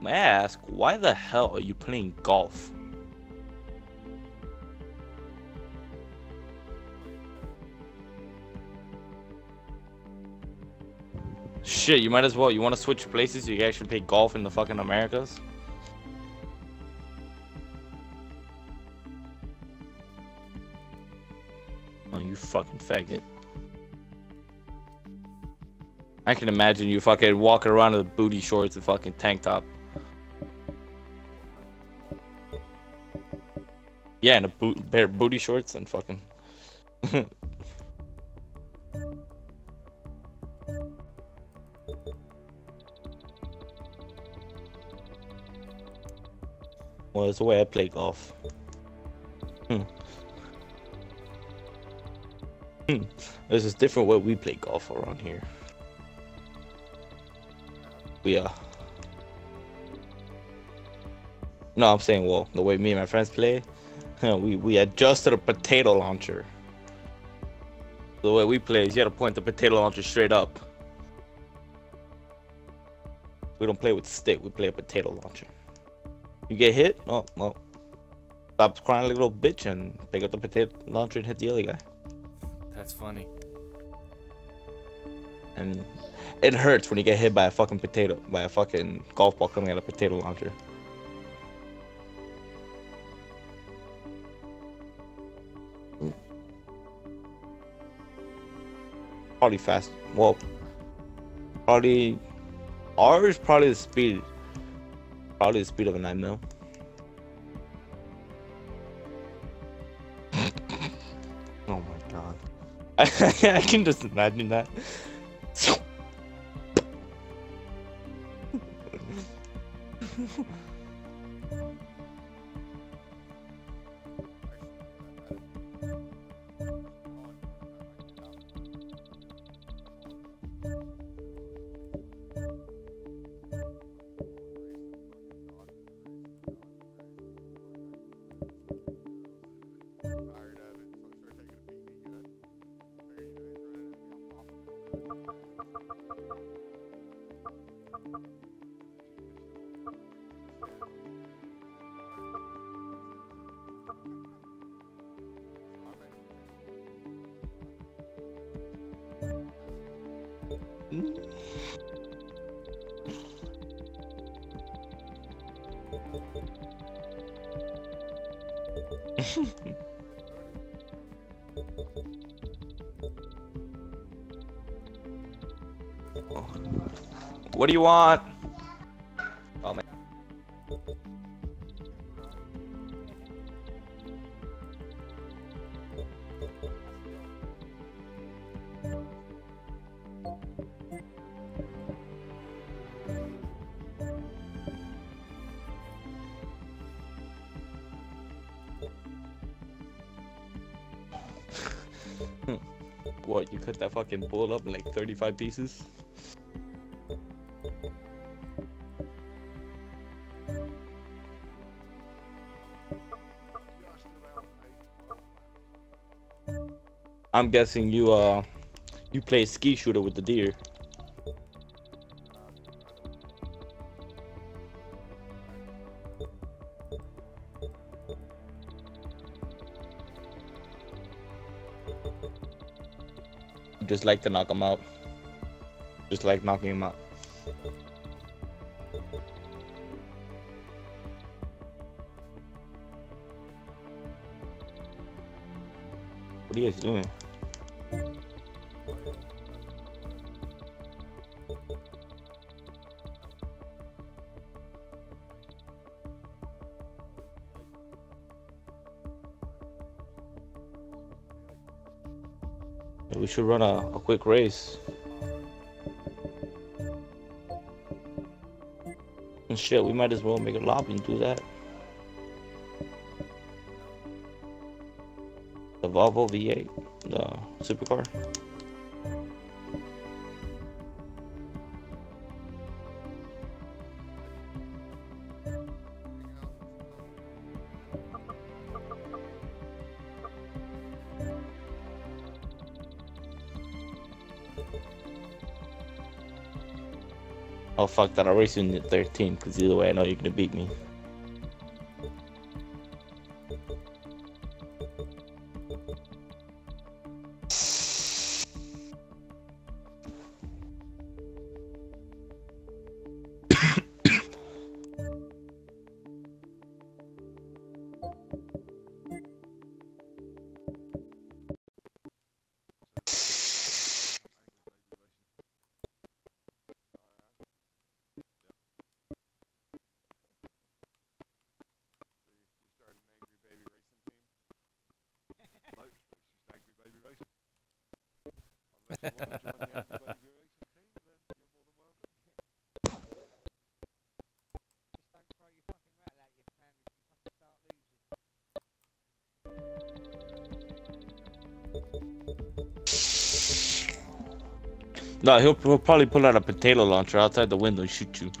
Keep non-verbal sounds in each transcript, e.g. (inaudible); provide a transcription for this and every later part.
May I ask, why the hell are you playing golf? Shit, you might as well. You want to switch places? You can actually play golf in the fucking Americas? Oh, you fucking faggot. I can imagine you fucking walking around with booty shorts and fucking tank top. Yeah, and a boot, bare booty shorts and fucking. (laughs) well, it's the way I play golf. Hmm. Hmm. This is different way we play golf around here. We uh. No, I'm saying well, the way me and my friends play, (laughs) we we adjusted a potato launcher. The way we play is you gotta point the potato launcher straight up. We don't play with stick, we play a potato launcher. You get hit? Oh well. Stop crying like a little bitch and pick up the potato launcher and hit the other guy. That's funny. And it hurts when you get hit by a fucking potato, by a fucking golf ball coming out of a potato launcher. Probably fast. Well, probably ours. Probably the speed. Probably the speed of a nine mil. (laughs) oh my god. I, (laughs) I can just imagine that. You want? Oh man. (laughs) what, you cut that fucking bull up in like 35 pieces? I'm guessing you uh you play ski shooter with the deer. Just like to knock him out. Just like knocking him out. What are you guys doing? Should run a, a quick race. And shit, we might as well make a lobby and do that. The Volvo V8, the supercar. Fuck that! I'll race you in the 13 because either way I know you're gonna beat me. No, he'll, he'll probably pull out a potato launcher outside the window and shoot you.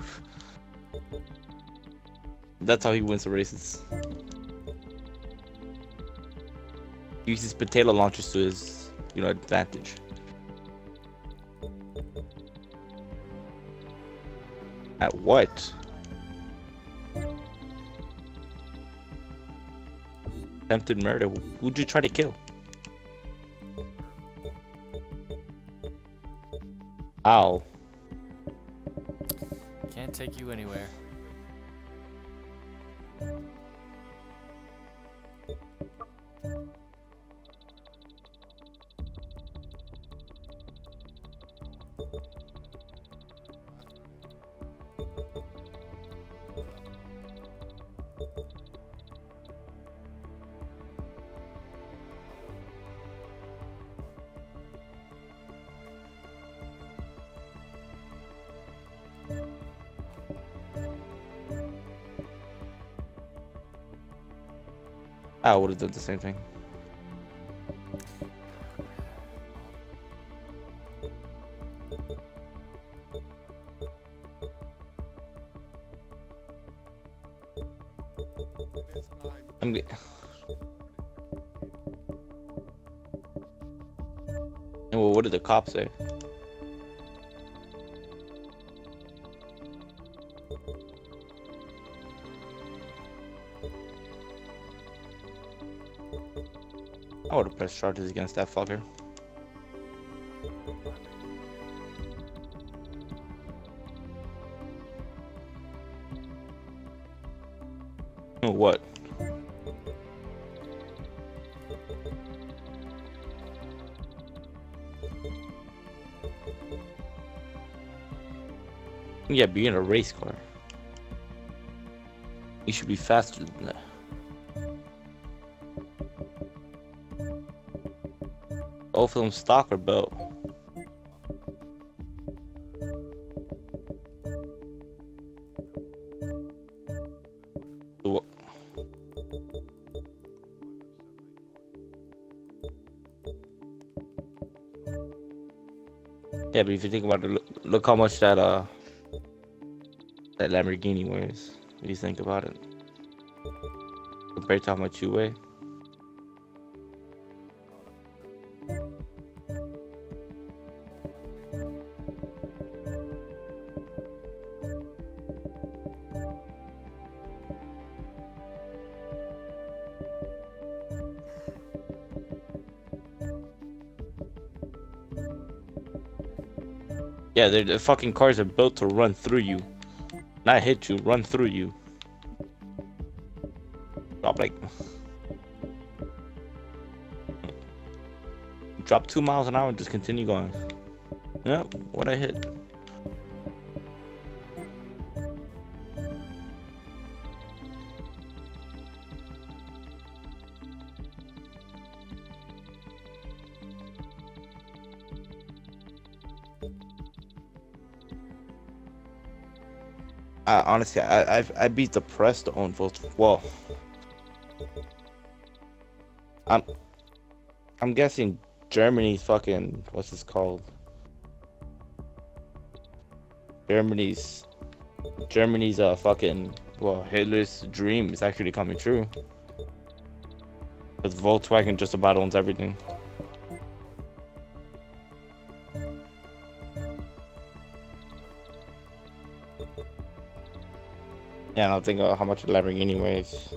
That's how he wins the races. He uses potato launchers to his, you know, advantage. At what? Attempted murder. Who'd you try to kill? Ow. Can't take you anywhere. I would have done the same thing. I'm get. (sighs) Well, what did the cops say? Pressed charges against that fucker. Oh, what? Yeah, be in a race car. You should be faster than that. Both of them stock or boat? Yeah, but if you think about it, look, look how much that uh that Lamborghini weighs. What do you think about it? Compared to how much you weigh? Yeah, the fucking cars are built to run through you. Not hit you, run through you. Drop like... Drop two miles an hour and just continue going. Yep, what I hit. I, honestly, I, I I beat the press to own both. Well, I'm I'm guessing Germany's fucking what's this called? Germany's Germany's uh fucking well Hitler's dream is actually coming true. Because Volkswagen just about owns everything. Yeah, I don't think how much Lamborghini weighs.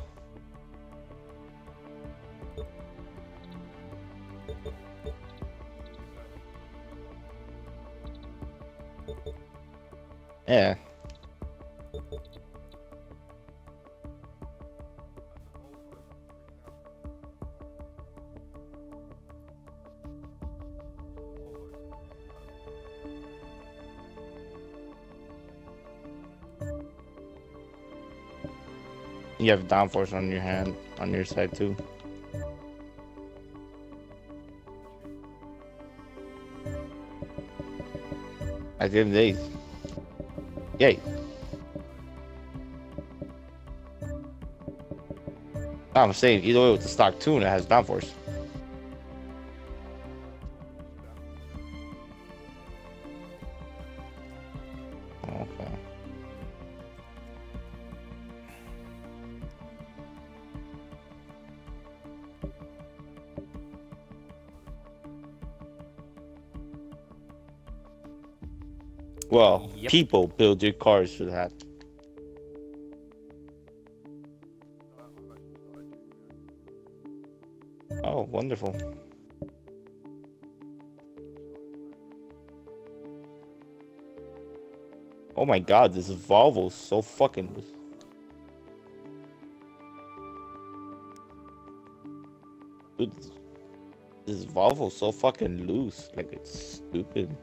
Yeah. You have downforce on your hand, on your side too. I did these. Yay. I'm saying either way with the stock tune, it has downforce. People build your cars for that. Oh, wonderful. Oh my god, this Volvo's so fucking. Dude, this- Volvo's so fucking loose. Like, it's stupid.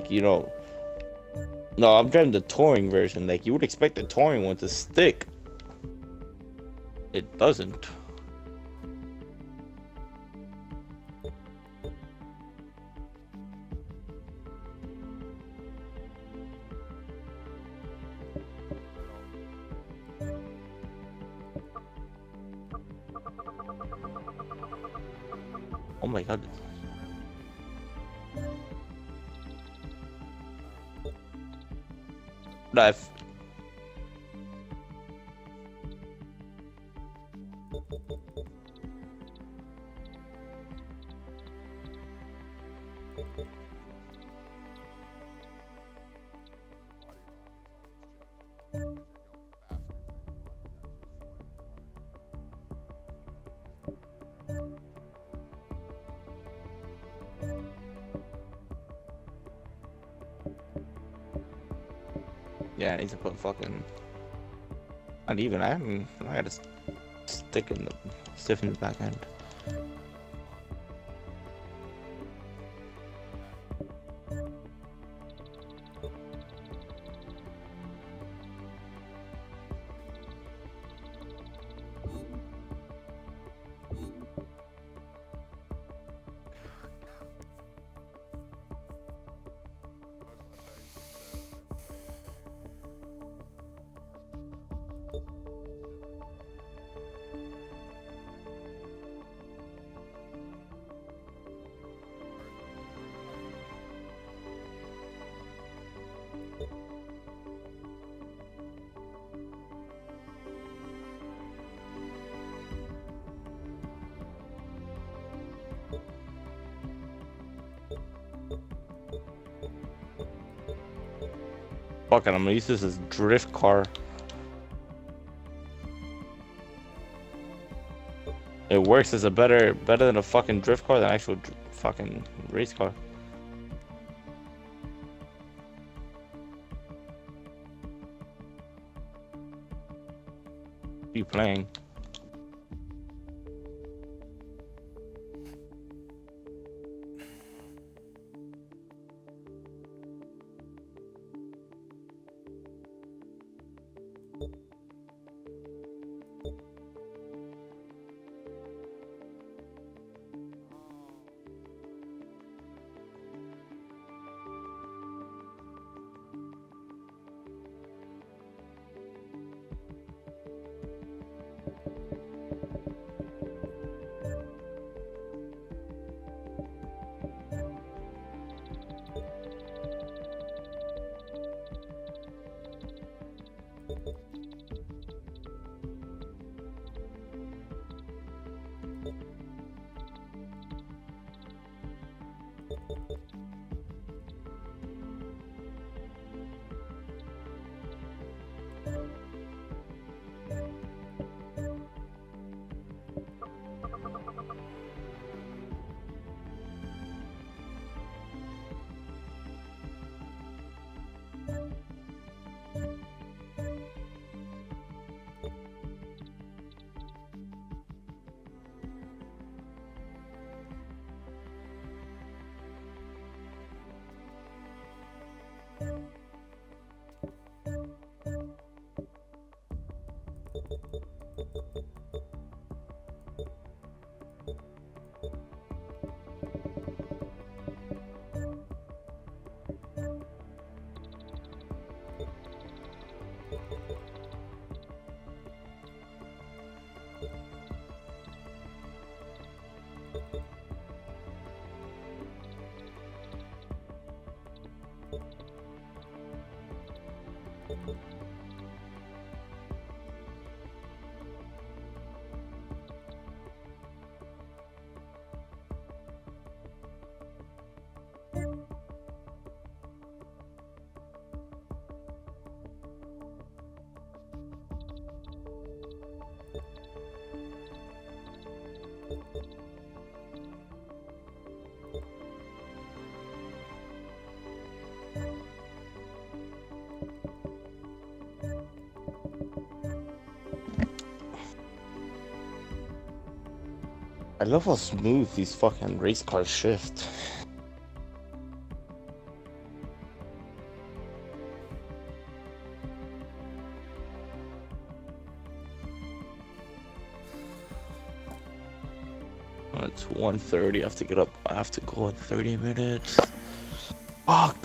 Like, you know. No, I'm driving the touring version. Like, you would expect the touring one to stick. It doesn't. Even. I haven't. I gotta stick in the stiff in the back end. Fuck it, I'm gonna use this as drift car. It works as a better better than a fucking drift car than actual fucking race car. You playing? I love how smooth these fucking race cars shift. It's 1.30, I have to get up, I have to go in 30 minutes. Fuck!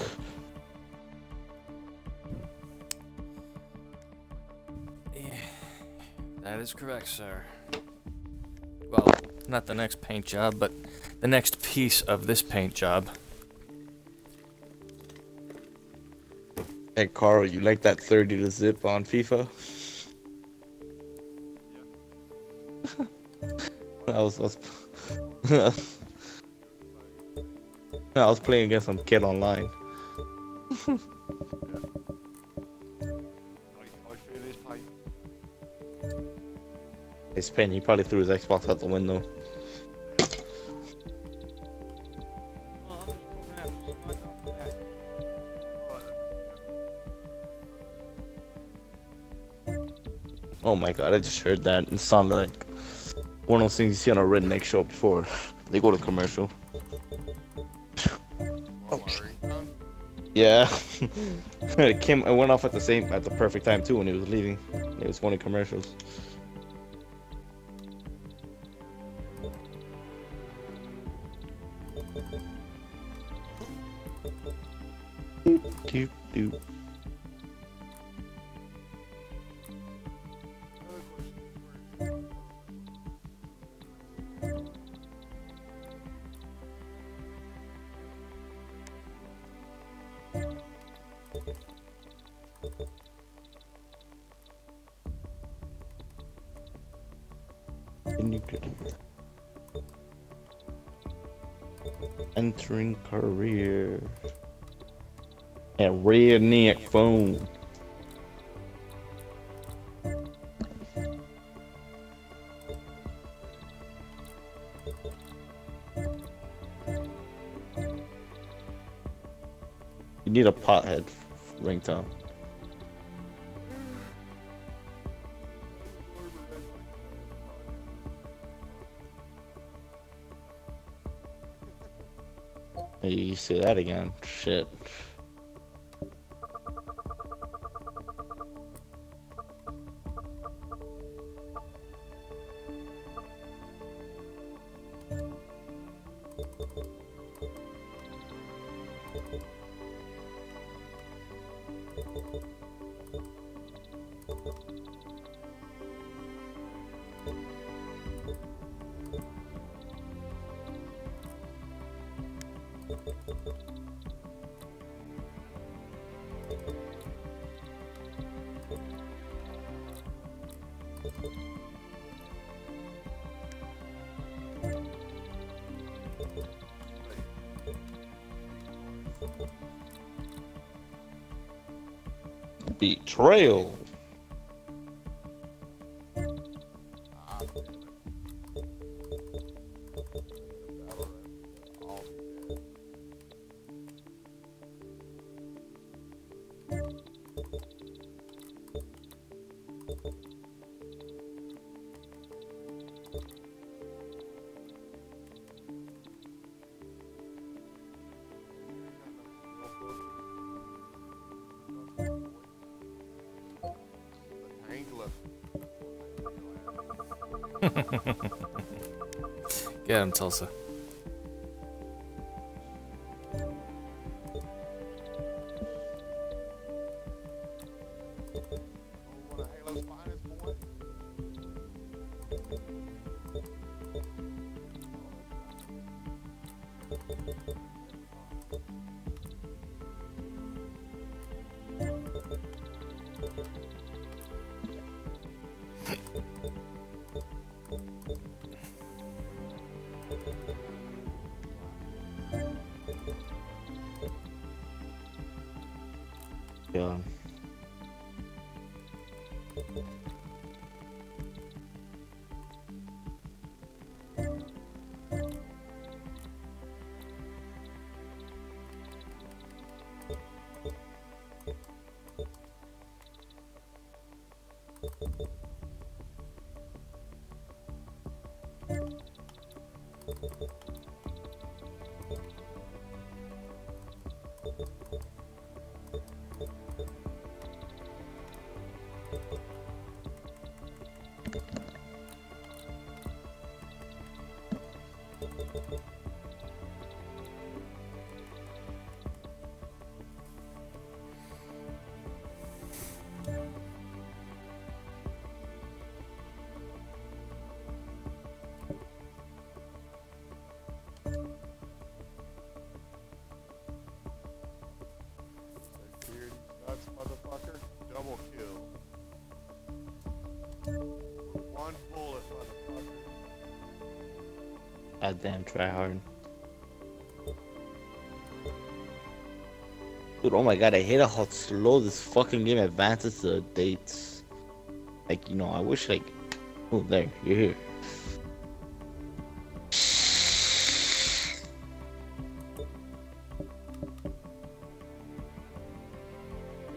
That is correct, sir. Not the next paint job, but the next piece of this paint job. Hey Carl, you like that 30 to zip on FIFA? (laughs) I was, I was, (laughs) I was playing against some kid online. His pen, he probably threw his Xbox out the window. Oh my god, I just heard that. It sounded like one of those things you see on a redneck show before (laughs) they go to commercial. Oh. Yeah. (laughs) it came it went off at the same at the perfect time too when he was leaving. It was one of the commercials. Entering career. A redneck phone. You need a pothead ringtone. You say that again. Shit. Betrayal. Get him, Tulsa. Goddamn, try hard. Dude, oh my god, I hate how slow this fucking game advances the dates. Like, you know, I wish, like. Oh, there, you're here.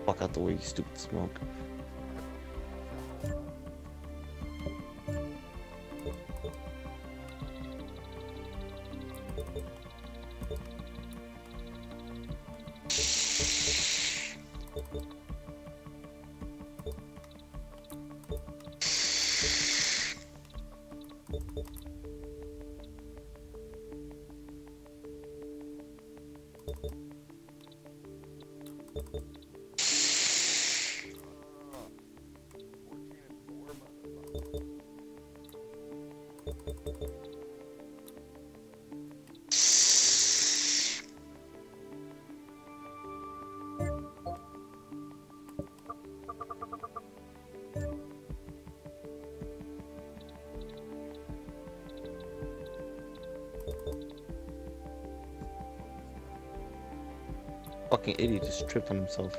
Fuck out the way, you stupid smoke. Ah, 14 Fucking idiot just tripped on himself.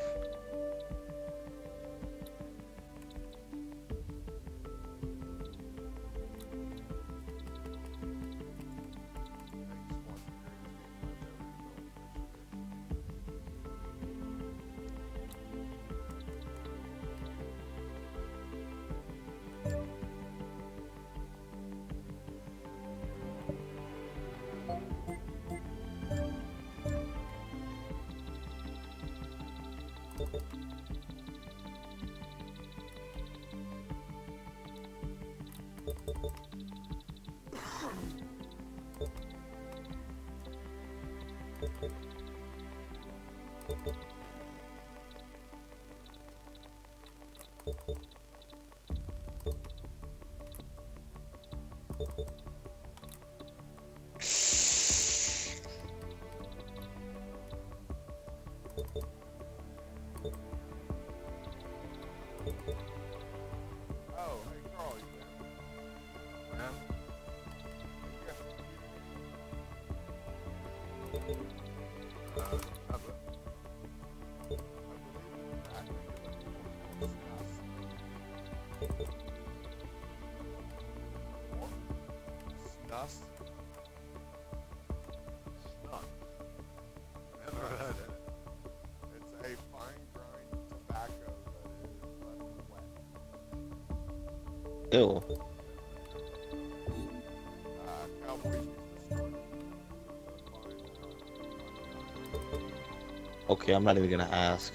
I'm not even gonna ask.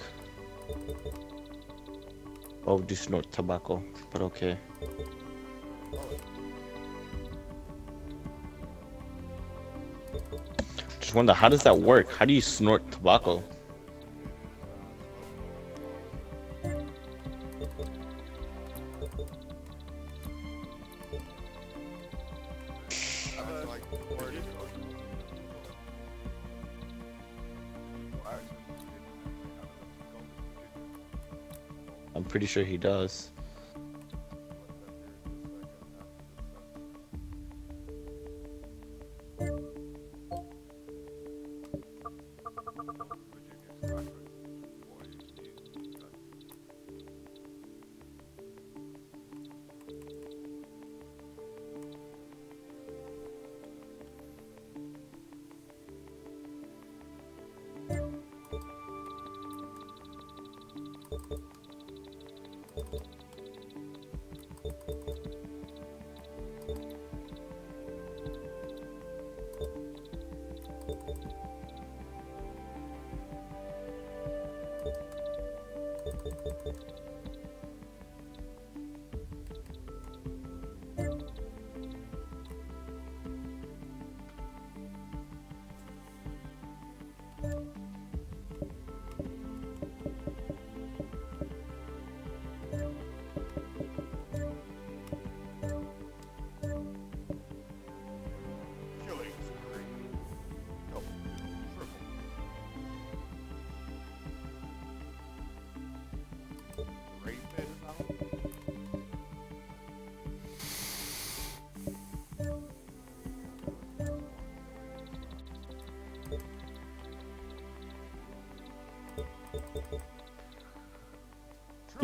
Oh, do snort tobacco, but okay. Just wonder, how does that work? How do you snort tobacco? Sure he does.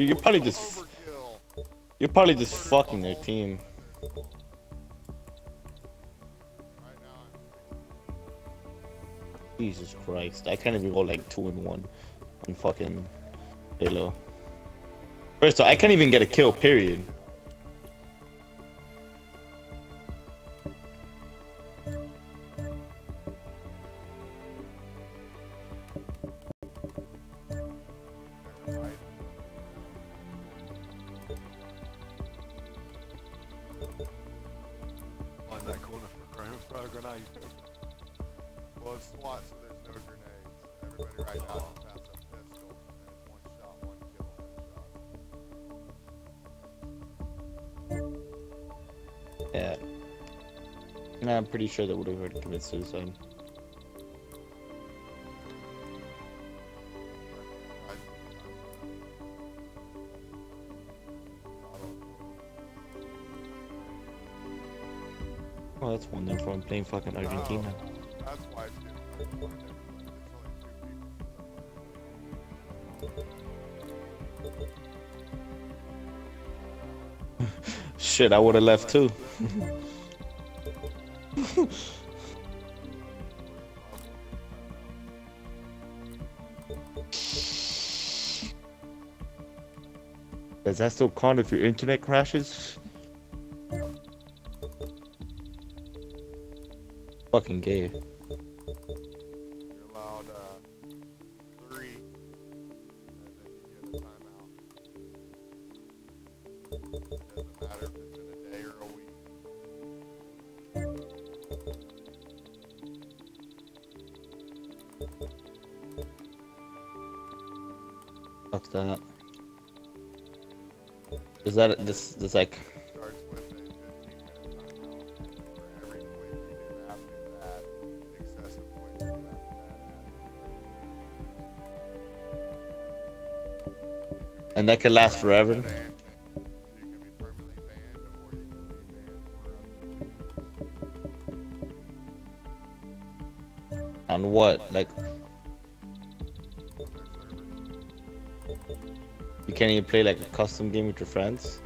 You're probably just... You're probably just fucking their team. Jesus Christ. I can't even go like two and one on fucking Halo. First of all, I can't even get a kill, period. SWAT, so there's no grenades. Everybody right now just has a pistol. And it's one shot, one kill, one shot. Yeah. Nah, I'm pretty sure that would have already committed suicide. Well, that's one then from playing fucking oh. Argentina. that's Shit, I would have left too. (laughs) Does that still count if your internet crashes? Fucking gay. Or you can be banned for up On what? Like you can't even play like a custom game with your friends.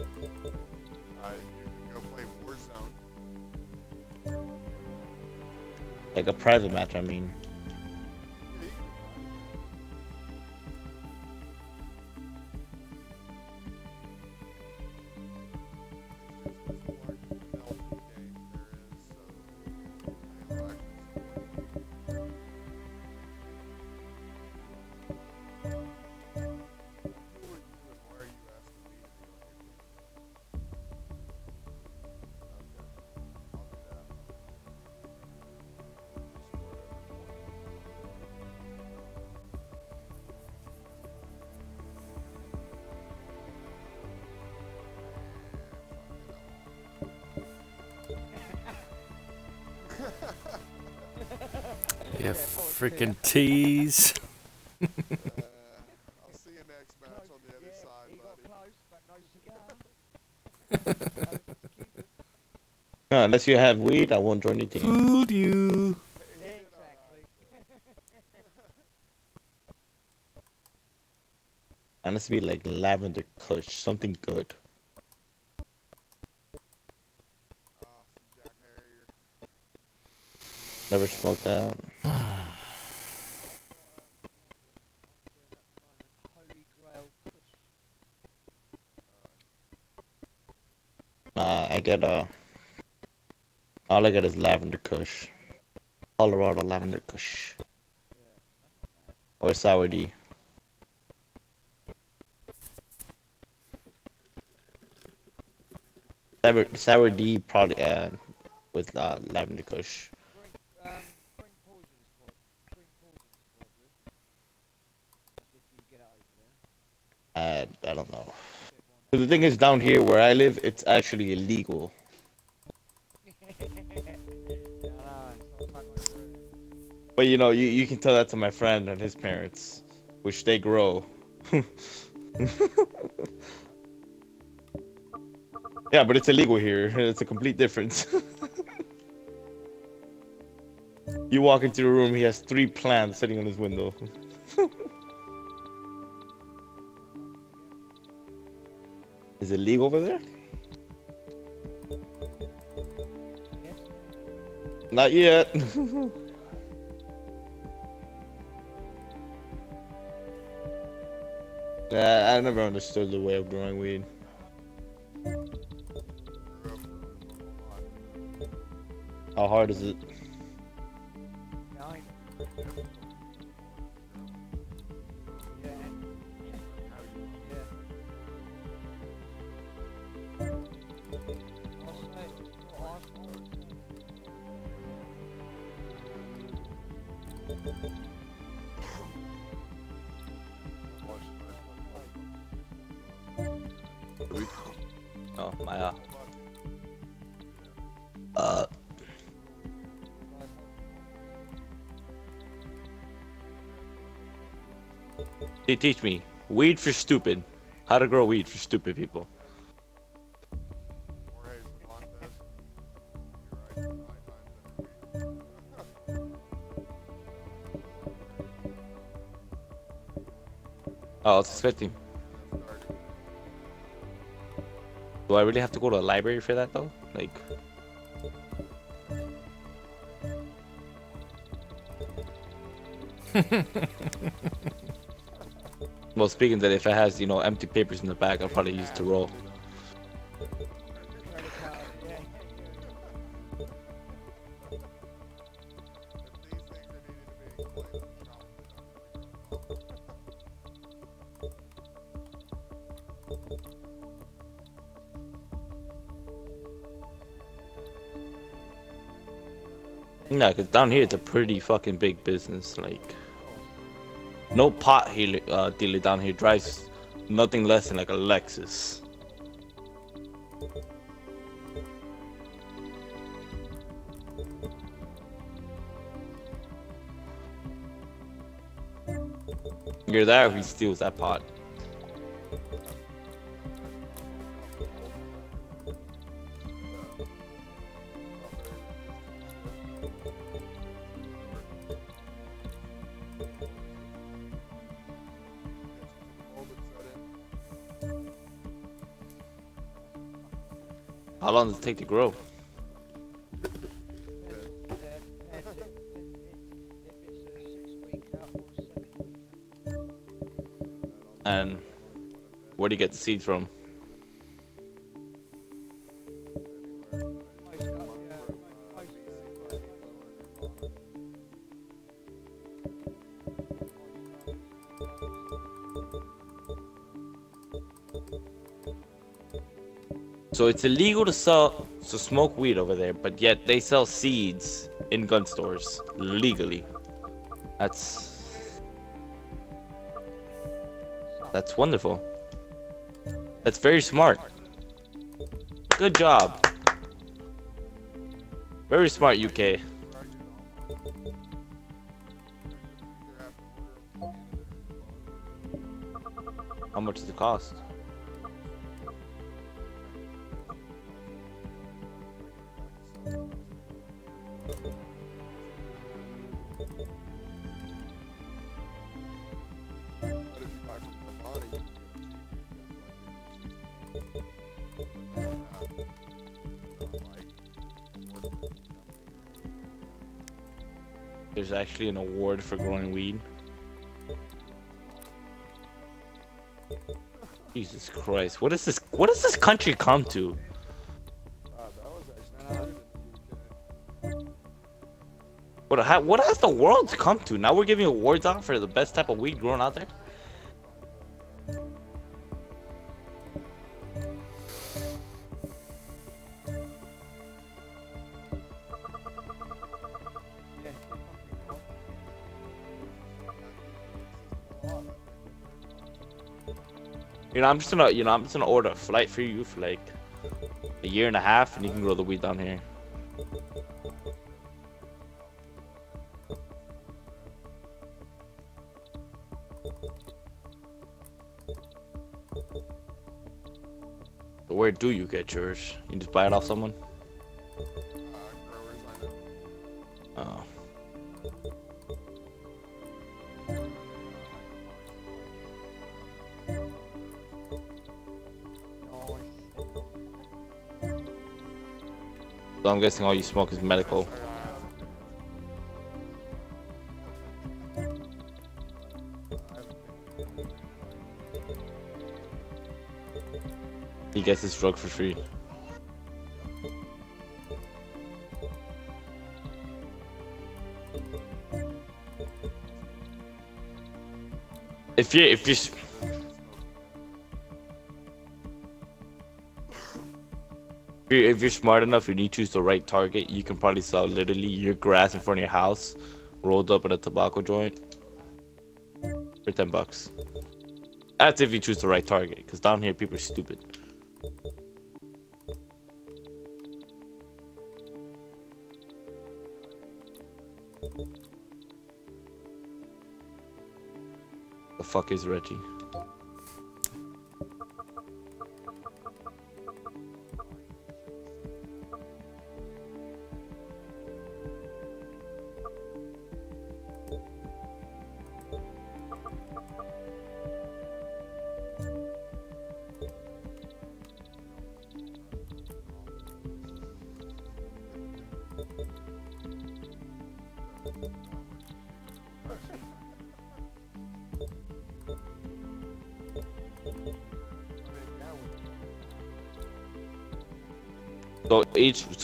Like a private match, I mean. Freaking tease. Uh, I'll see you next match on the other side, buddy. Uh, unless you have weed, I won't join your team. Fooled you. And it's be like lavender kush, something good. Some Jack Herer. Never smoked that. Holy Grail Kush. Uh, I get uh, all I get is lavender kush. Colorado lavender kush. Or sour D. Sour, sour D probably uh, with uh, lavender kush. Green, um, green poison is quite. Green poison is quite good. If you get it over there. Uh, I don't know. Bit one. But the thing is, down here where I live, it's actually illegal. But you know, you, you can tell that to my friend and his parents, which they grow. (laughs) yeah, but it's illegal here. (laughs) It's a complete difference. (laughs) you walk into the room, he has three plants sitting on his window. Is it legal over there? Not yet. (laughs) Yeah, I never understood the way of growing weed. How hard is it? They teach me weed for stupid. How to grow weed for stupid people. Oh, it's expecting. Started. Do I really have to go to a library for that though? Like, (laughs) well, speaking that, if it has you know empty papers in the back, I'll probably use to roll. Credit card, yeah. If these things are needed to be explained, I'm sure Yeah, cause down here it's a pretty fucking big business. Like, no pot healer, uh, down here drives nothing less than like a Lexus. You're there if he steals that pot. Seven week out. And where do you get the seeds from? So it's illegal to sell to smoke weed over there, but yet they sell seeds in gun stores legally. That's that's wonderful. That's very smart. Good job. Very smart, UK. How much does it cost? Actually an award for growing weed. Jesus Christ! What is this? What does this country come to? What? ha- What has the world come to? Now we're giving awards out for the best type of weed grown out there. Know, I'm just gonna, you know, I'm just gonna order a flight for you for like a year and a half, and you can grow the weed down here. But where do you get yours? You just buy it off someone? Uh, oh. So I'm guessing all you smoke is medical. He gets his drug for free. If you if you you're, if you're smart enough and you choose the right target, you can probably sell literally your grass in front of your house, rolled up in a tobacco joint, for ten bucks. That's if you choose the right target, because down here people are stupid. The fuck is Reggie?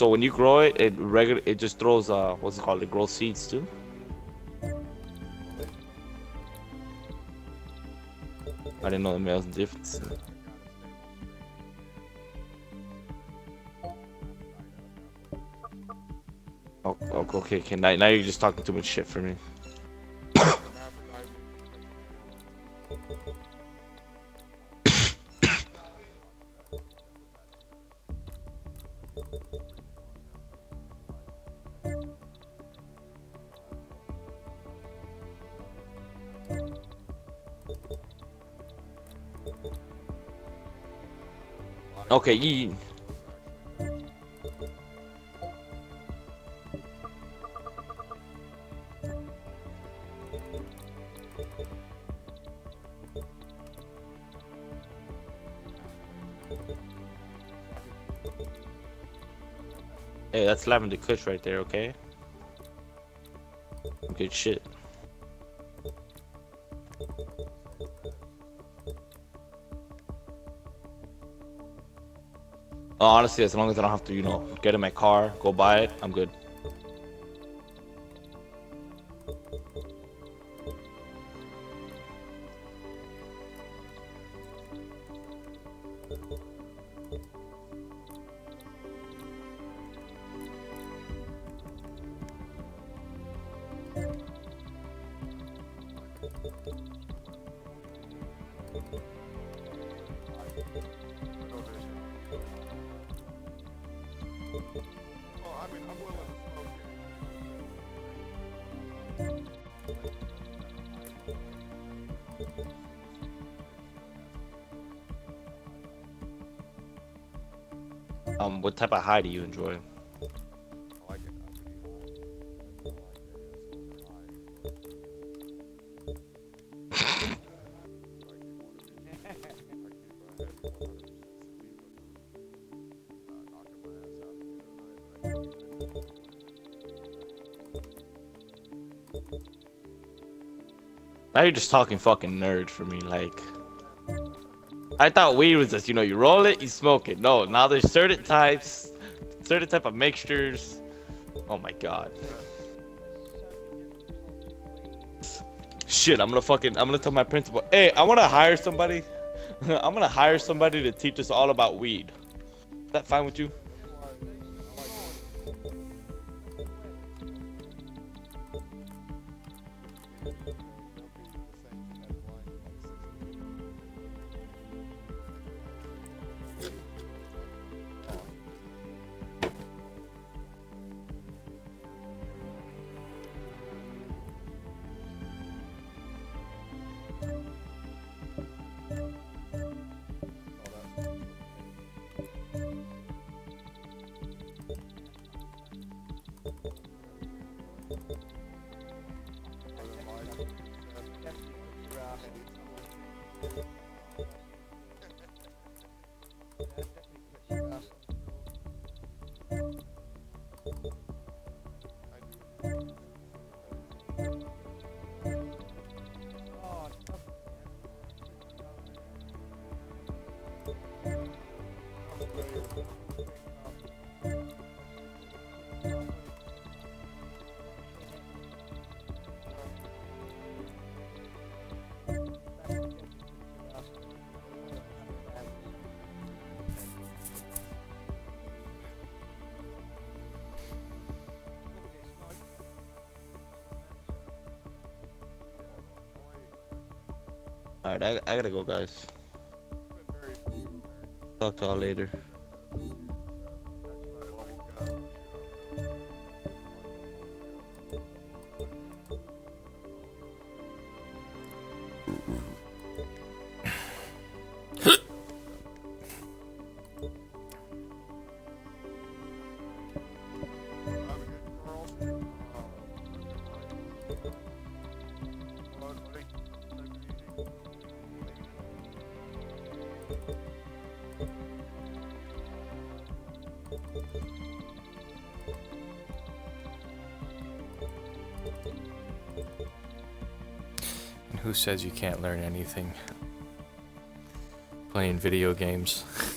So when you grow it, it regular, it just throws uh, what's it called? It grows seeds too. I didn't know the males difference. Oh, oh, okay, okay. Now, now you're just talking too much shit for me. Okay. Hey, that's lavender kush right there, okay? Good shit. Oh, honestly, as long as I don't have to, you know, get in my car, go buy it, I'm good. Other night, but I can't even- Now you're just talking fucking nerd for me. Like, I thought weed was just you know you roll it, you smoke it. No, now there's certain types, certain type of mixtures. Oh my god. Shit, I'm gonna fucking I'm gonna tell my principal. Hey, I wanna hire somebody. (laughs) I'm gonna hire somebody to teach us all about weed. Is that fine with you? All right, I, I gotta go, guys. Talk to y'all later. Says you can't learn anything? Playing video games. (laughs)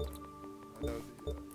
I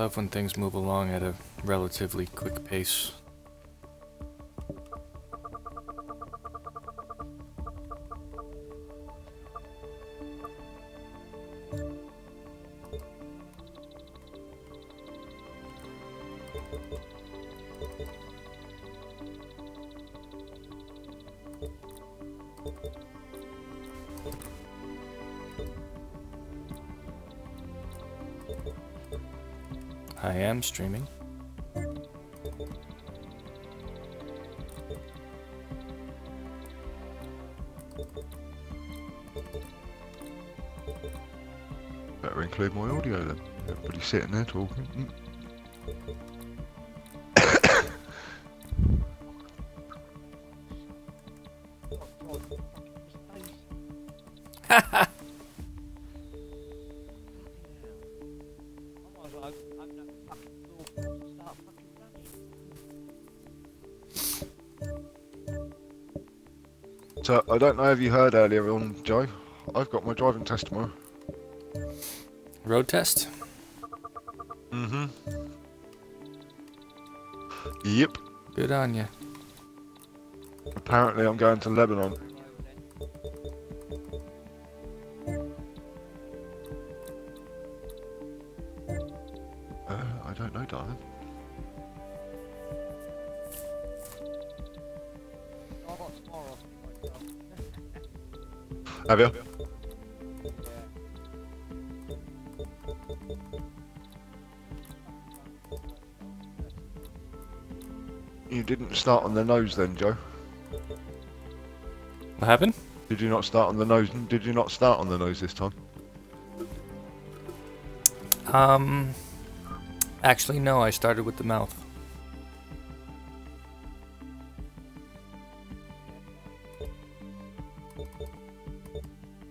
Love when things move along at a relatively quick pace. I am streaming. Better include my audio then. Everybody sitting there talking. Mm. So I don't know if you heard earlier on, Joe. I've got my driving test tomorrow. Road test? Mm-hmm. Yep. Good on you. Apparently I'm going to Lebanon. Have you? You didn't start on the nose then, Joe. What happened? Did you not start on the nose? Did you not start on the nose this time? Um, actually, no. I started with the mouth.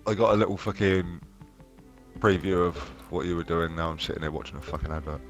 I got a little fucking preview of what you were doing. Now I'm sitting there watching a fucking advert.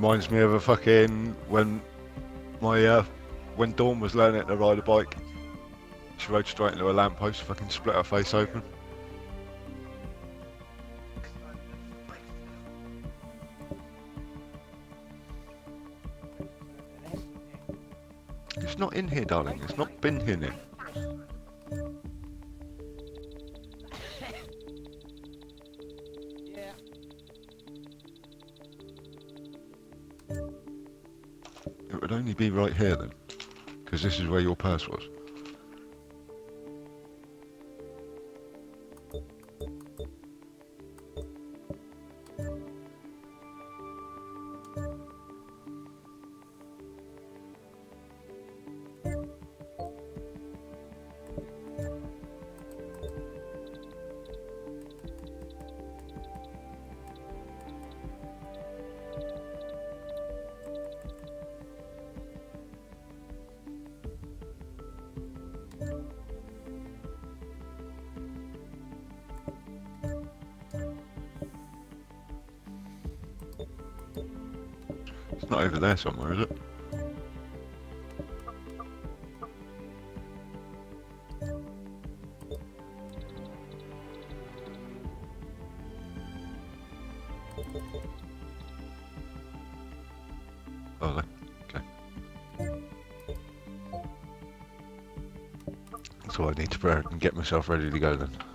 Reminds me of a fucking when my uh when Dawn was learning to ride a bike. She rode straight into a lamppost, fucking split her face open. It's not in here, darling. It's not been here. Yeah. Only be right here then, because this is where your purse was. over there somewhere, is it? Oh. Okay. That's all I need to prepare and get myself ready to go then.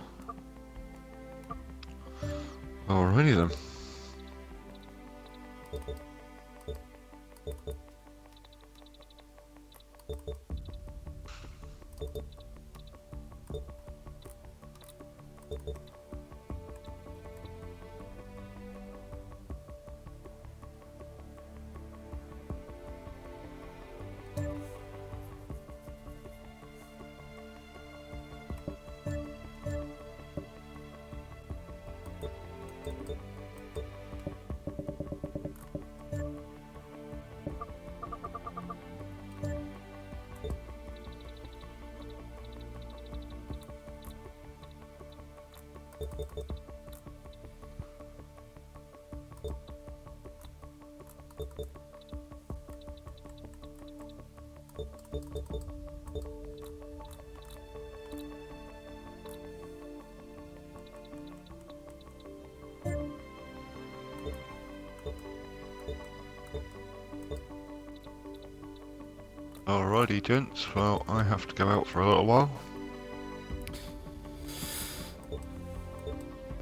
Gents. Well, I have to go out for a little while.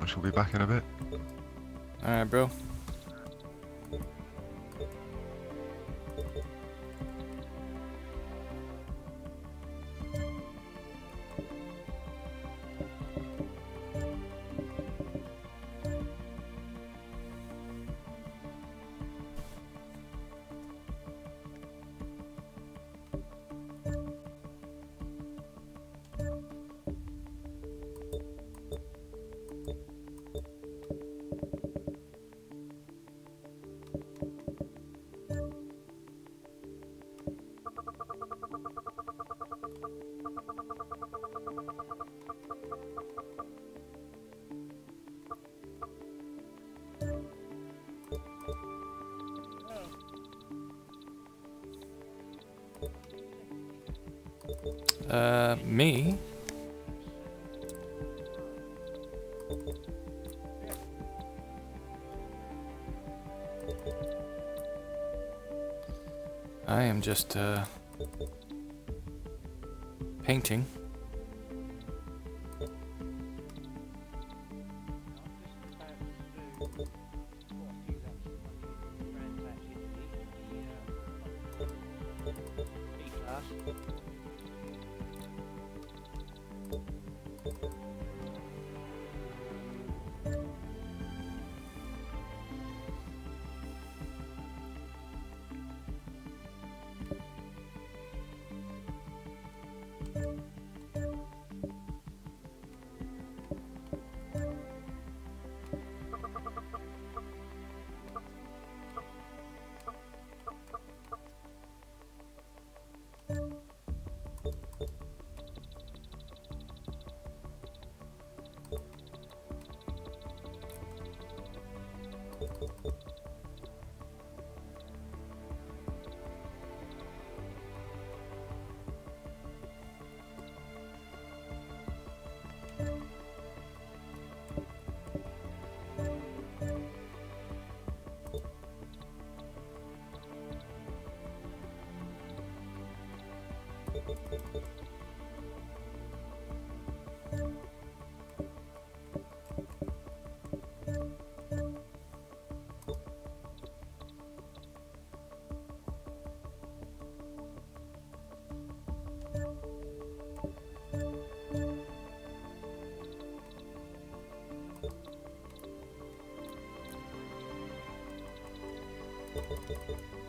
I shall be back in a bit. Alright, bro. Just, uh, painting. Yeah.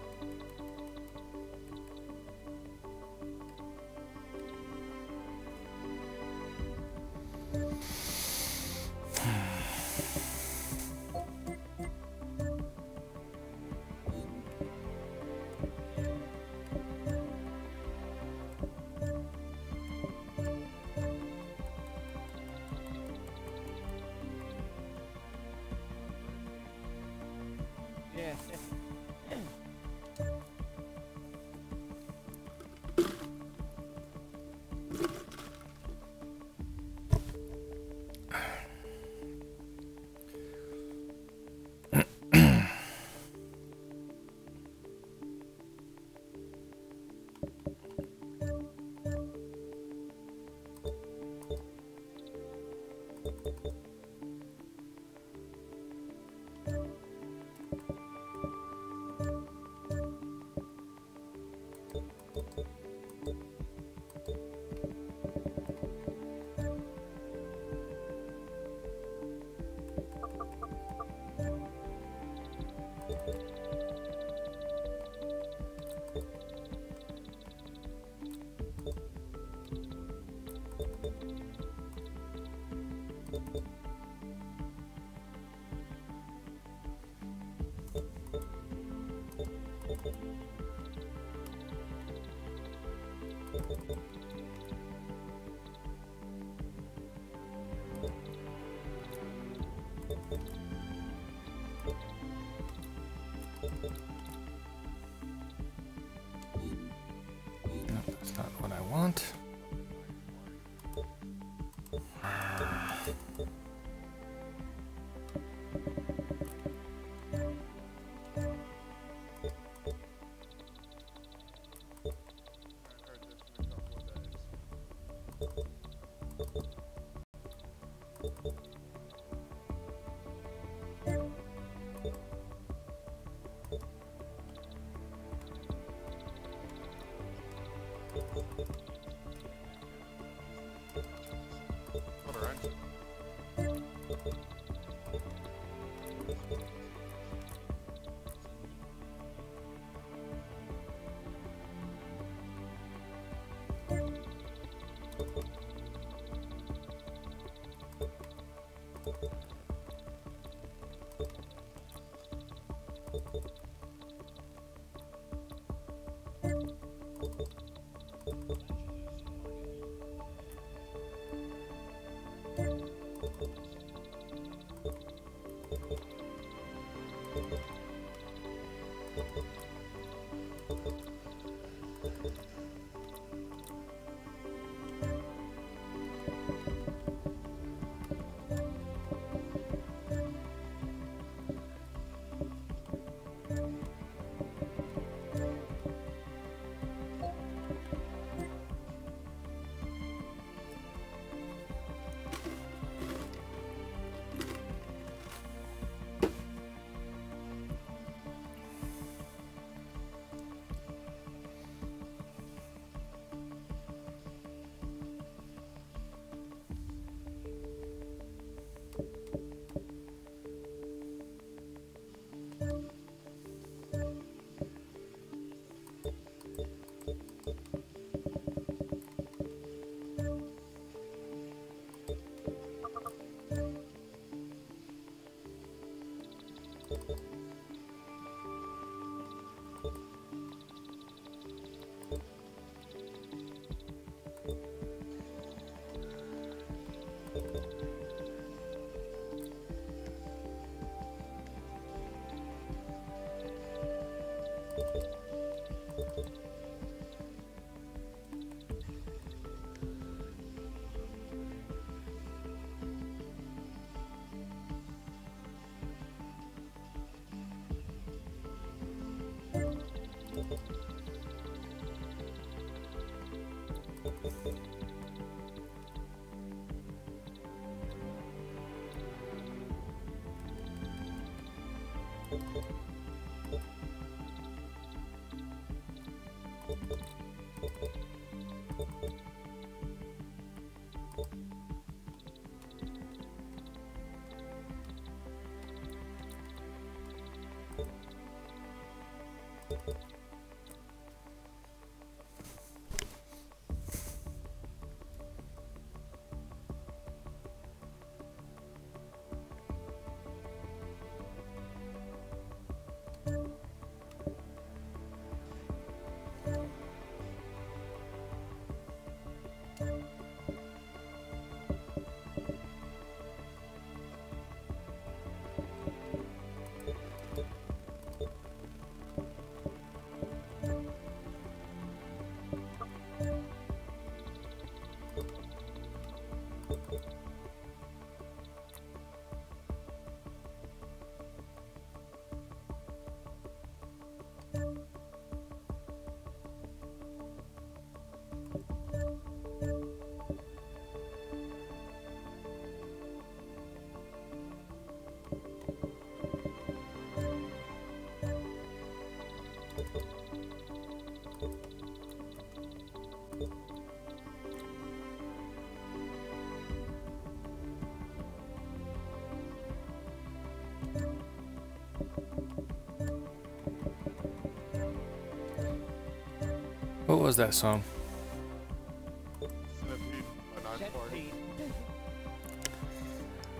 What was that song?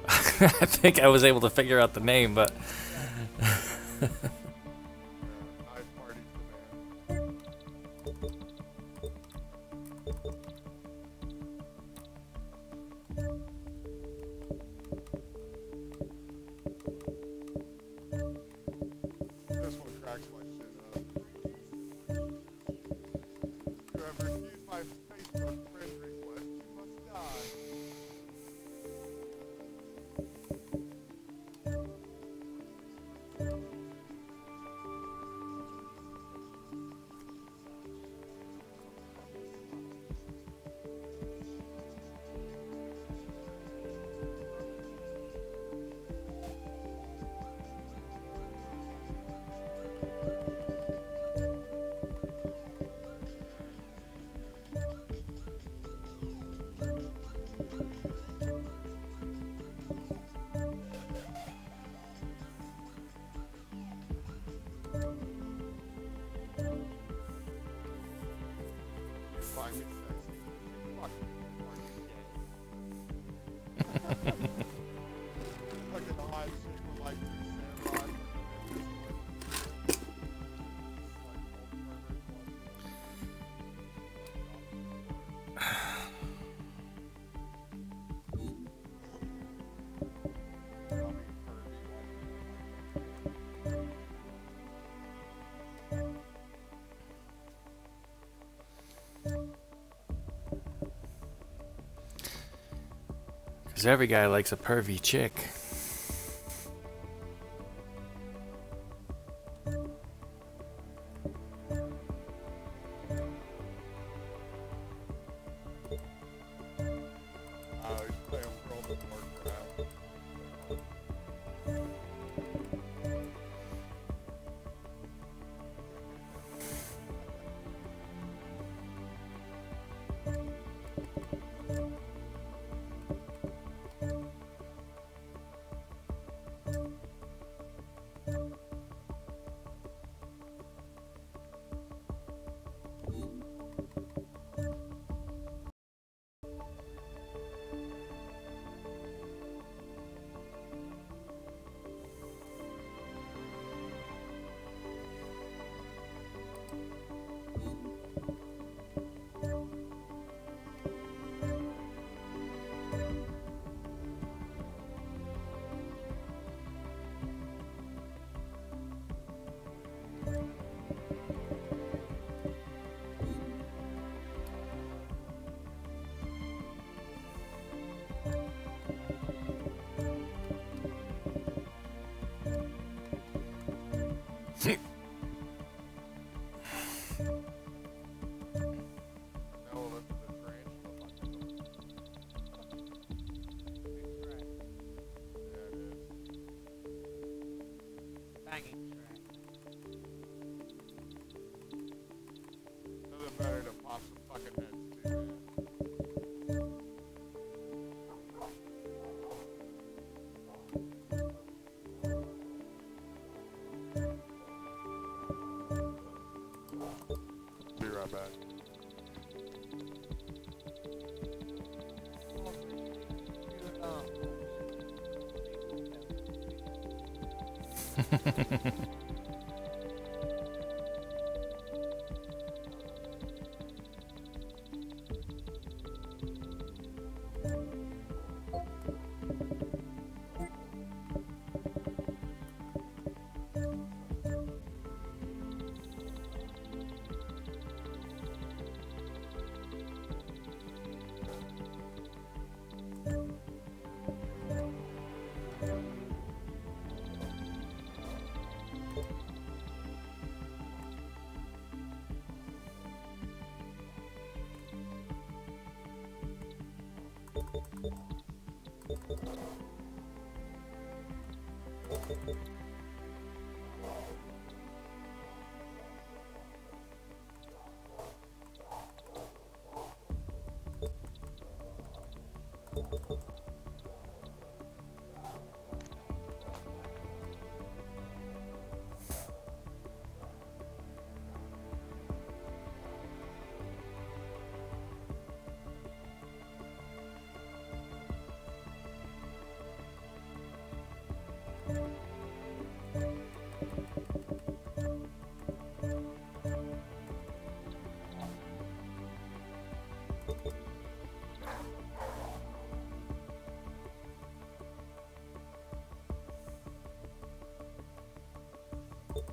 (laughs) I think I was able to figure out the name, but every guy likes a pervy chick. right back. Ha ha ha ha ha.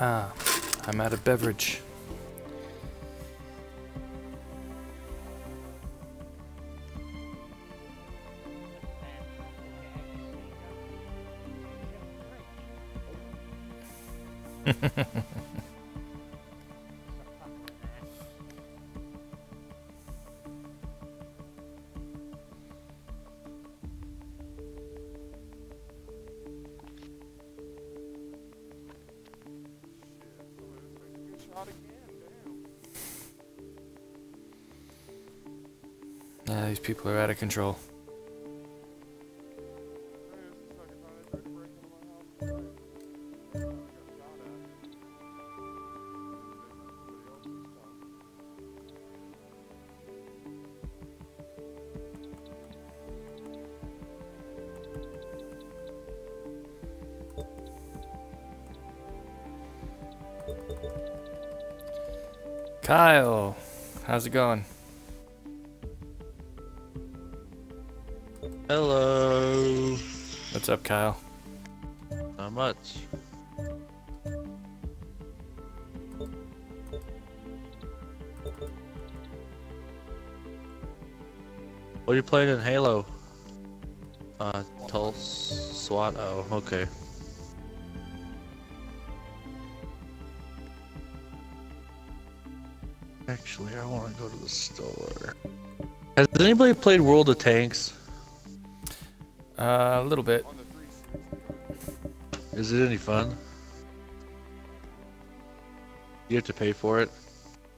Ah, I'm out of beverage. At. Taking somebody else's stuff. Kyle, how's it going? Hello. What's up, Kyle? Not much. What are you playing in Halo? Uh, Tulsa SWAT. Oh, okay. Actually, I want to go to the store. Has anybody played World of Tanks? Uh, a little bit. On the 360 Is it any fun? You have to pay for it?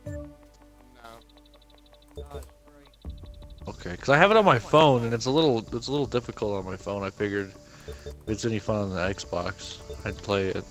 No. Okay, because I have it on my phone and it's a little it's a little difficult on my phone. I figured if it's any fun on the Xbox, I'd play it.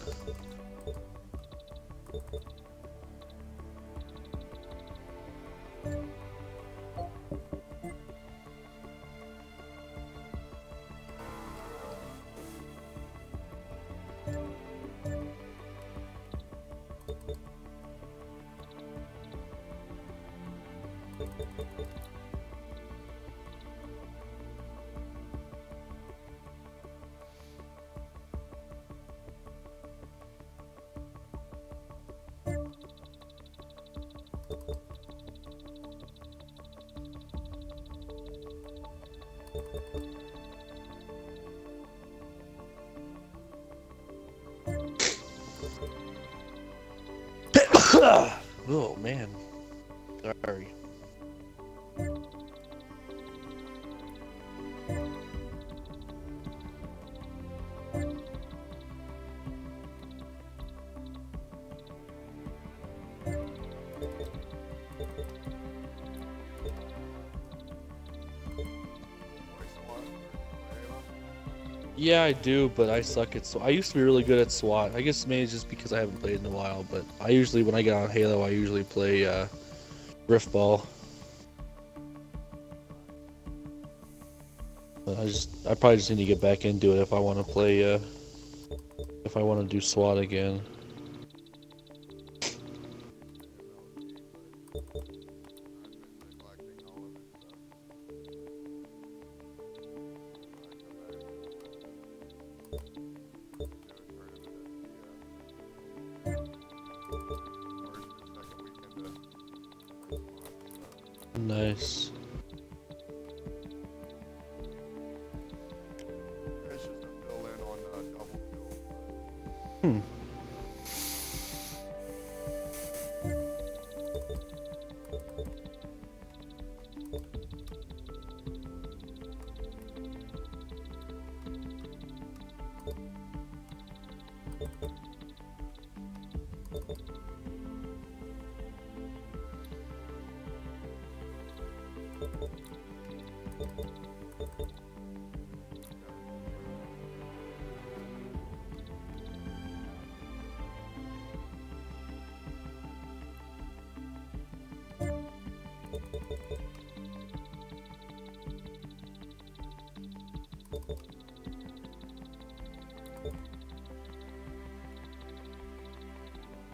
Yeah, I do, but I suck at SWAT. I used to be really good at SWAT. I guess maybe it's just because I haven't played in a while, but I usually, when I get on Halo, I usually play uh, Griff Ball. I just, I probably just need to get back into it if I want to play, uh, if I want to do SWAT again.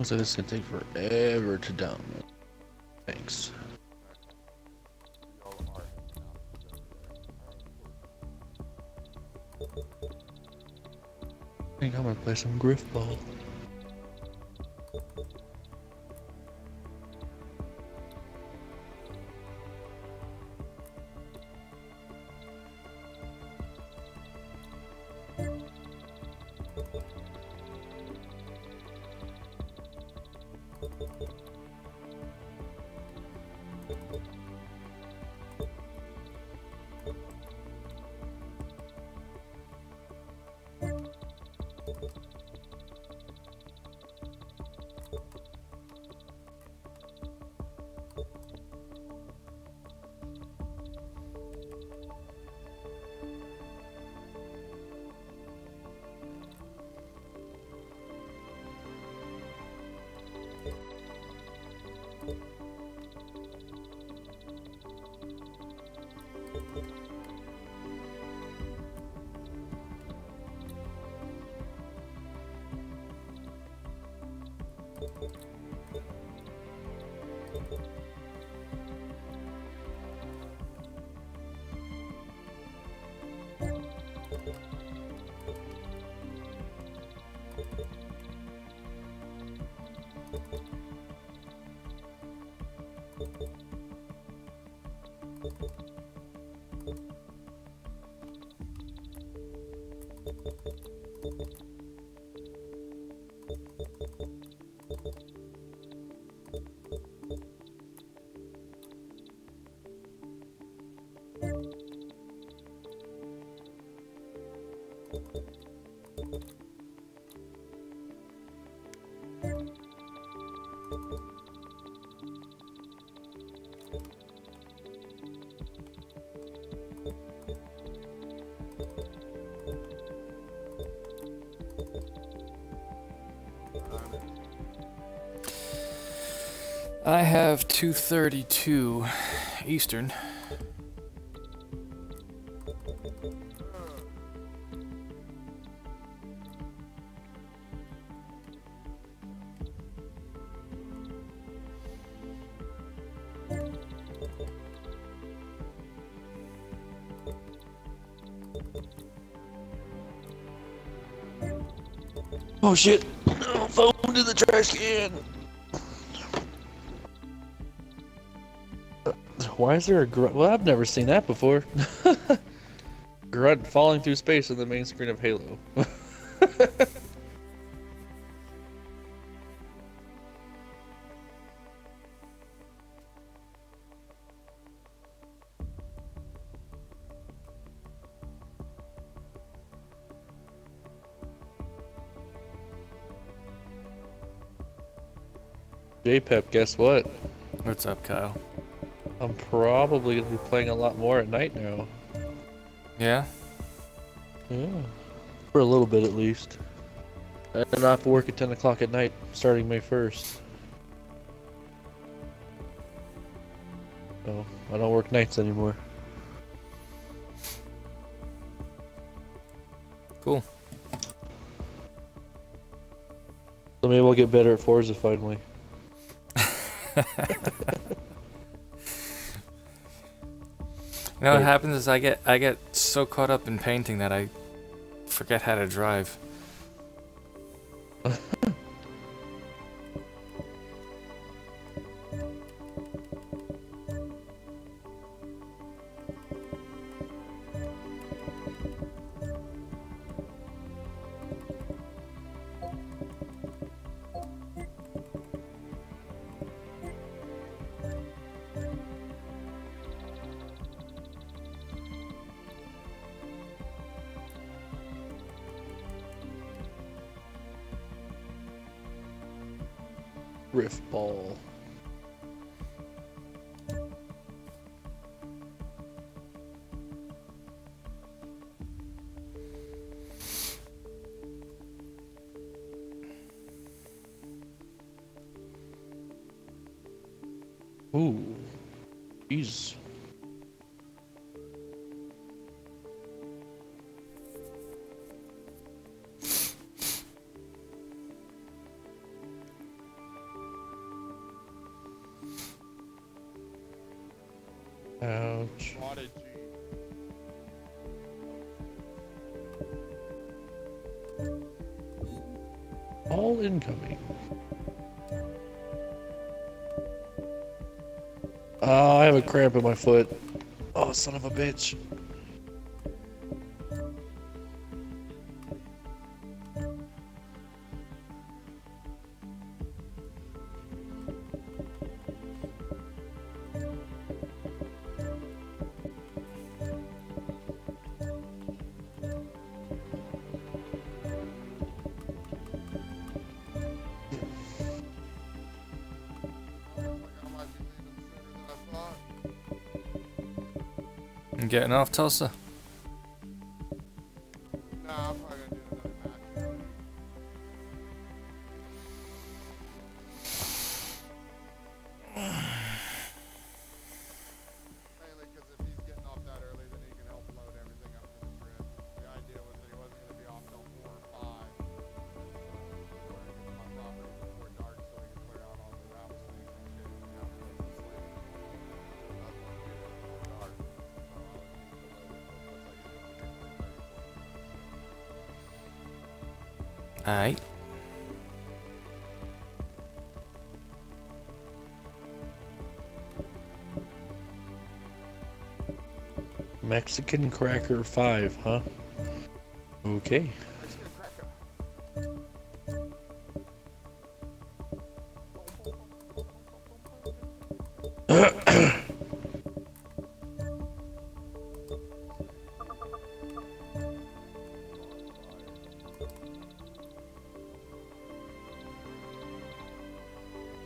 Looks like this is gonna take forever to download. Thanks. I think I'm gonna play some Griff Ball. Thank you. I have 232 Eastern. Oh shit! Phone to the trash can! Why is there a grunt? Well, I've never seen that before. (laughs) grunt falling through space on the main screen of Halo. (laughs) JPEP, guess what? What's up, Kyle? I'm probably gonna be playing a lot more at night now. Yeah? Yeah. For a little bit at least. And I have to work at 10 o'clock at night starting May 1st. So, I don't work nights anymore. Cool. So maybe I'll get better at Forza finally. (laughs) You know what happens is I get I get so caught up in painting that I forget how to drive. Incoming. Oh, I have a cramp in my foot. Oh, son of a bitch. I'm getting off Tulsa. Alright. Mexican Cracker 5, huh? Okay.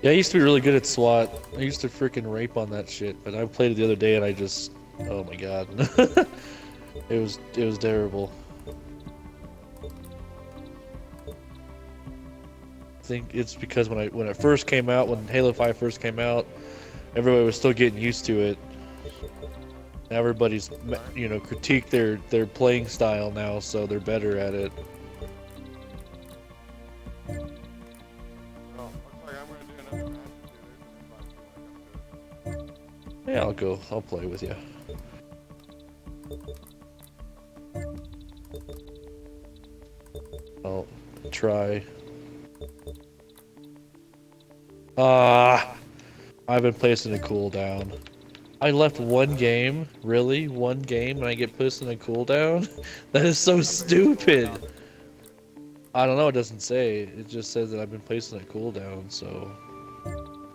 Yeah, I used to be really good at SWAT. I used to freaking rape on that shit, but I played it the other day and I just, oh my god, (laughs) it was it was terrible. I think it's because when I when it first came out, when Halo 5 first came out, everybody was still getting used to it. Everybody's you know critique their their playing style now, so they're better at it. I'll play with you. I'll try. Ah, I've been placing a cooldown. I left one game, really, one game, and I get placed in a cooldown. (laughs) That is so stupid. I don't know. It doesn't say. It just says that I've been placed in a cooldown, so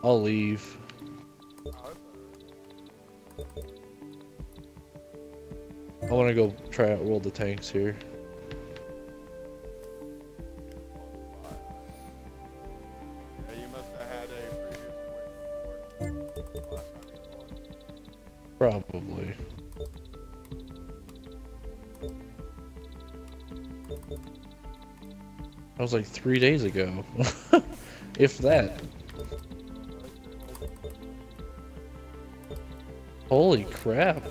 I'll leave. I want to go try out World of Tanks here. Yeah, you must have had a previous point before. Last time you won. Probably. That was like three days ago. (laughs) if that. Holy crap.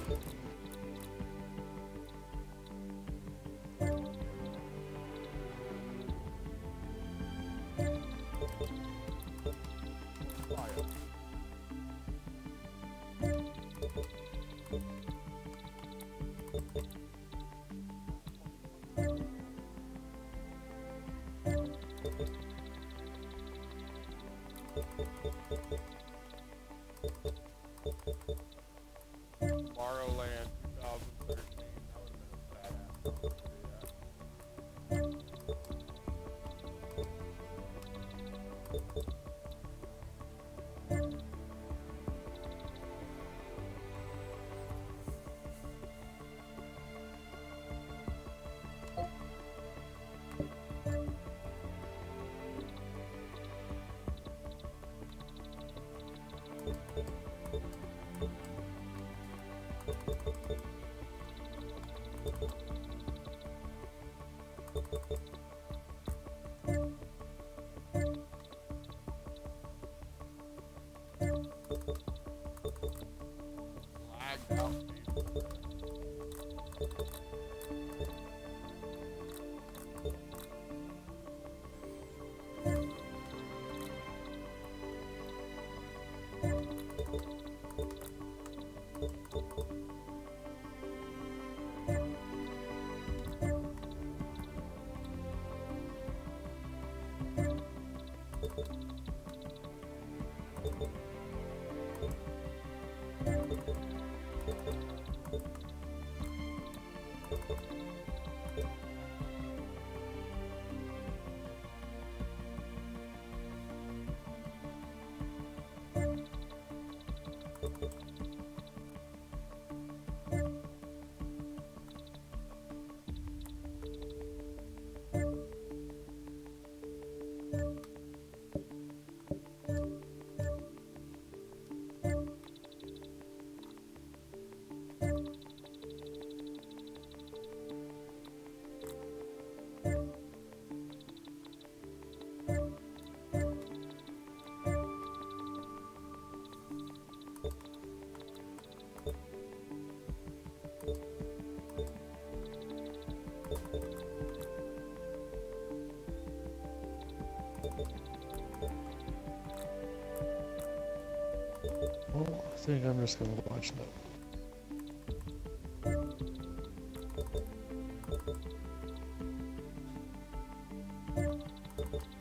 Well, I think I'm just gonna watch that.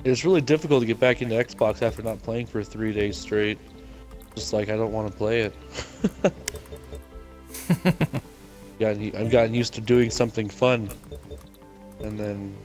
It's really difficult to get back into Xbox after not playing for three days straight. Just like I don't want to play it. (laughs) I've gotten used to doing something fun, and then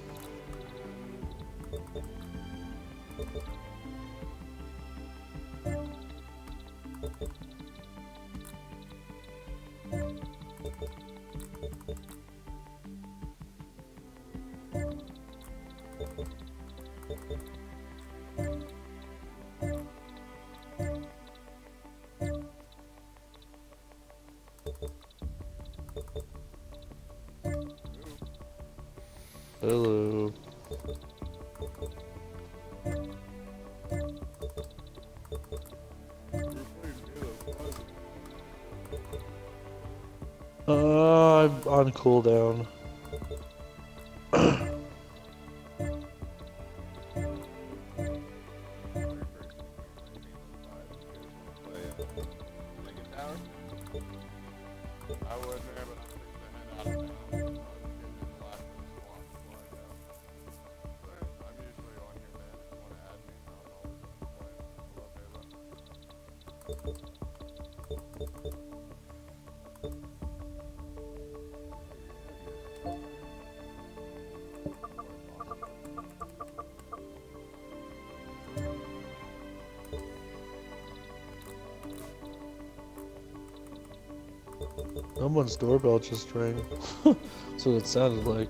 cooldown. doorbell just rang. (laughs) That's what it sounded like.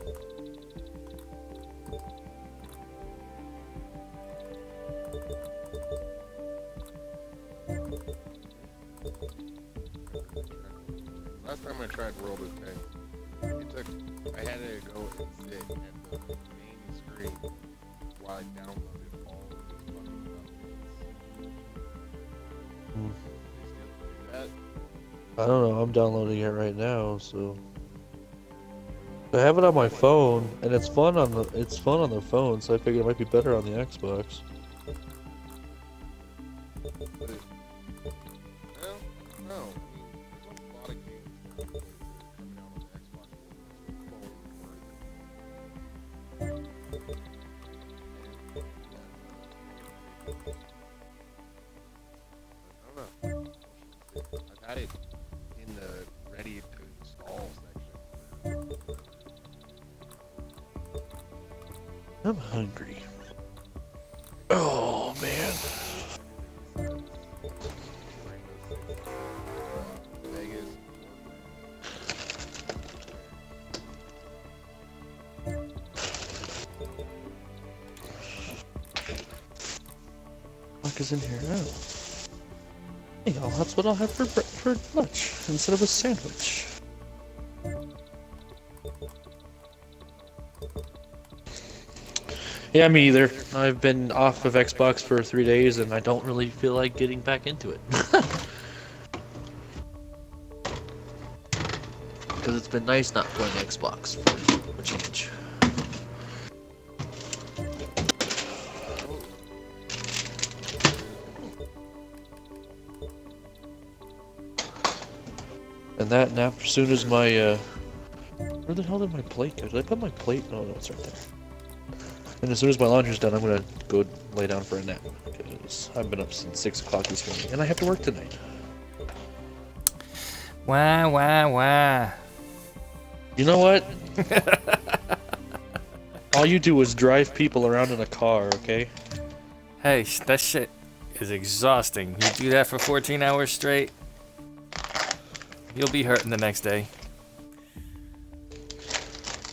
it on my phone, and it's fun on the it's fun on the phone, so I figured it might be better on the Xbox. Oh man. Vegas. Fuck is in here? Oh. Hey, y'all, that's what I'll have for for lunch instead of a sandwich. Yeah, me either. I've been off of Xbox for three days, and I don't really feel like getting back into it. (laughs) Because it's been nice not playing Xbox for a change. And that, after, as soon as my, uh, where the hell did my plate go? Did I put my plate? Oh, no, it's right there. And as soon as my laundry's done, I'm gonna go lay down for a nap. Because I've been up since 6 o'clock this morning, and I have to work tonight. Wah, wah, wah. You know what? (laughs) All you do is drive people around in a car, okay? Hey, that shit is exhausting. You do that for 14 hours straight, you'll be hurting the next day.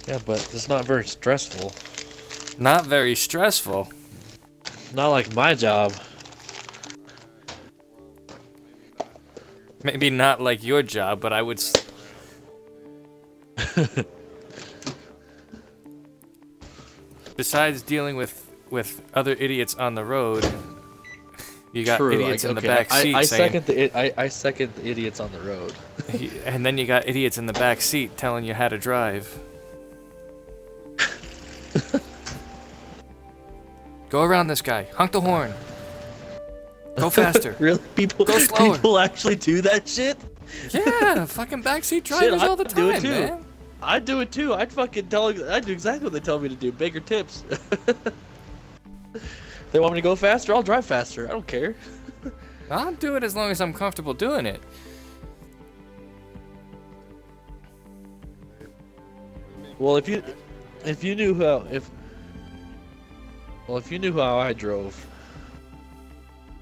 Yeah, but it's not very stressful. Not very stressful. Not like my job. Maybe not like your job, but I would. S- (laughs) Besides dealing with with other idiots on the road, you got True, idiots I- in the okay, back I, seat I saying, second the I, I second the idiots on the road. (laughs) and then you got idiots in the back seat telling you how to drive. Go around this guy. Honk the horn. Go (laughs) faster. Really, people Go slower. people actually do that shit? yeah, (laughs) fucking backseat Shit, drivers I all the time, do it too. man. I do it too. I'd fucking tell. I do exactly what they tell me to do. Bigger tips. (laughs) they want me to go faster. I'll drive faster. I don't care. I'll do it as long as I'm comfortable doing it. Well, if you if you knew how if well if you knew how I drove,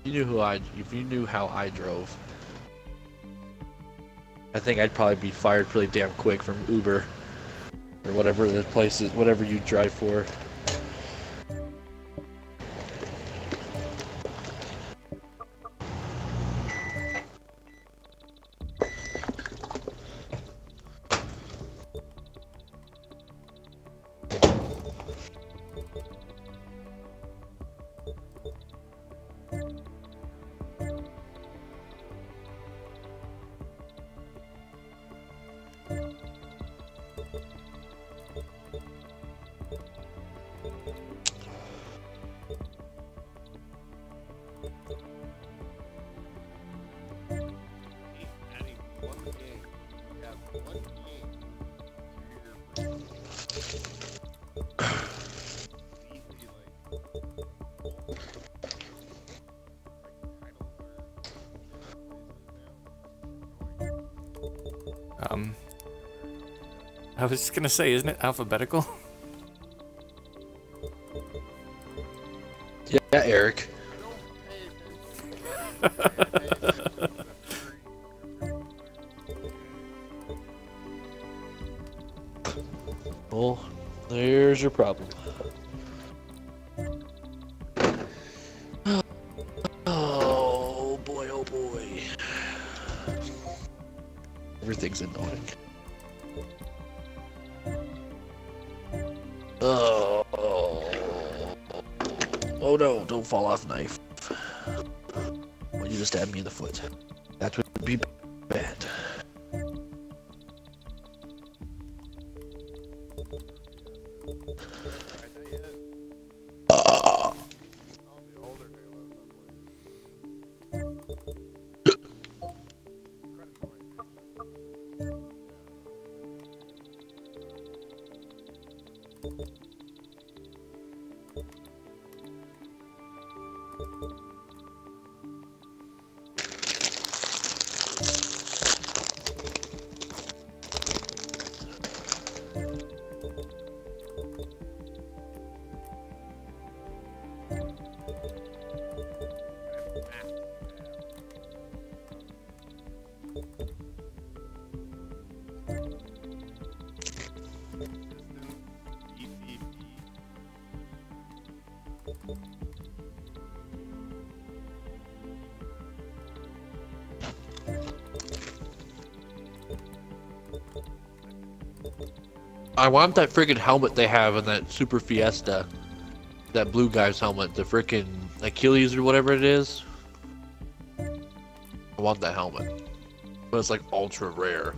you knew who I if you knew how I drove. I think I'd probably be fired pretty damn quick from Uber or whatever the place is, whatever you drive for. Was just gonna say, isn't it alphabetical? (laughs) I want that friggin' helmet they have in that Super Fiesta. That blue guy's helmet, the freaking Achilles or whatever it is. I want that helmet. But it's like ultra rare.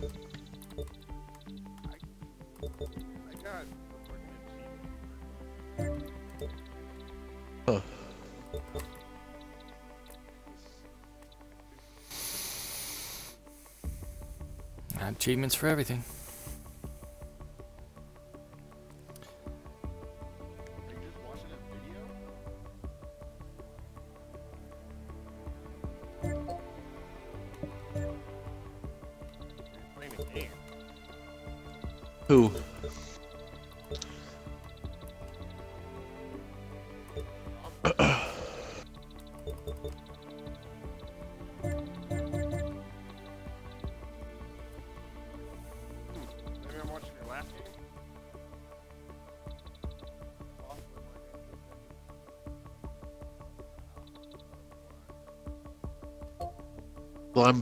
Achievements for everything.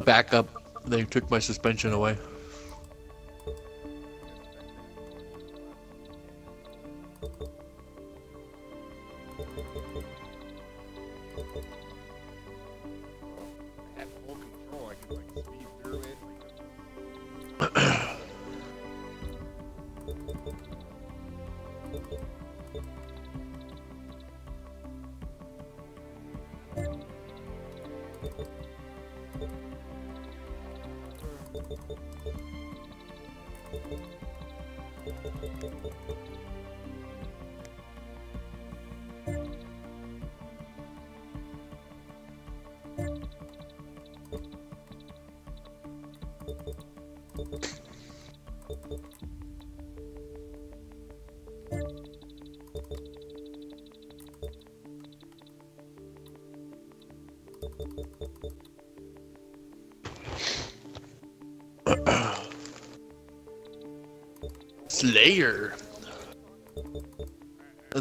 Back up. They took my suspension away.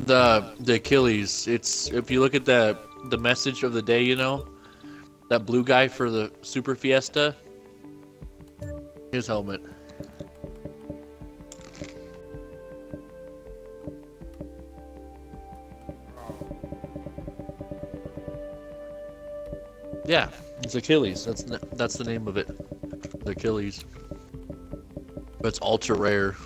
The the Achilles. It's if you look at the the message of the day, you know, that blue guy for the Super Fiesta. His helmet. Yeah, it's Achilles. That's that's the name of it. The Achilles. But it's ultra rare.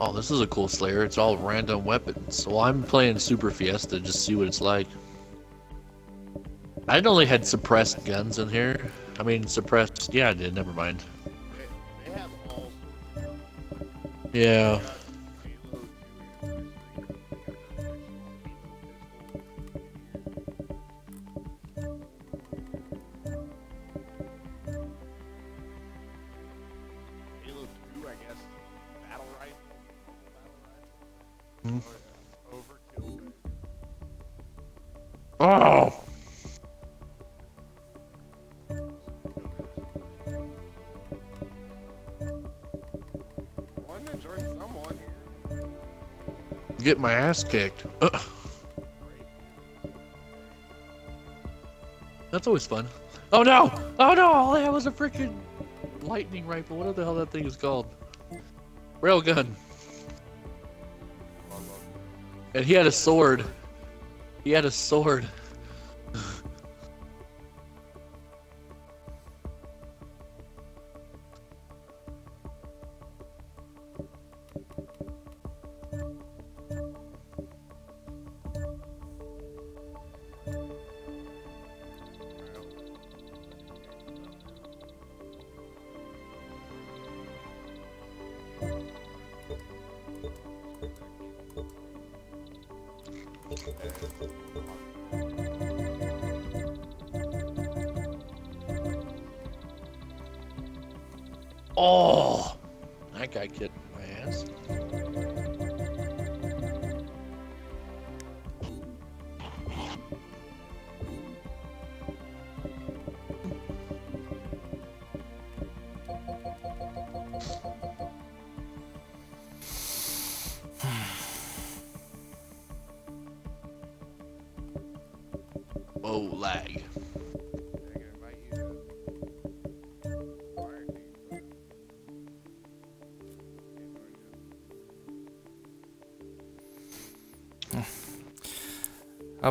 Oh, this is a cool Slayer. It's all random weapons. Well, I'm playing Super Fiesta just to see what it's like. I'd only had suppressed guns in here. I mean, suppressed. Yeah, I did. Never mind. they, they have all sorts of Yeah. My ass kicked. Ugh. That's always fun. Oh no! Oh no! All I had was a freaking lightning rifle. What the hell that thing is called? Railgun. And he had a sword. He had a sword. Oh, that guy kid.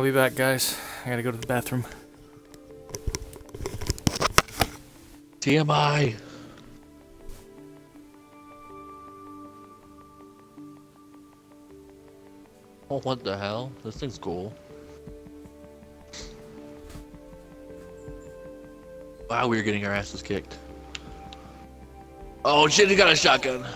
I'll be back, guys. I gotta go to the bathroom. TMI. Oh, what the hell? This thing's cool. Wow, we're getting our asses kicked. Oh shit, he got a shotgun.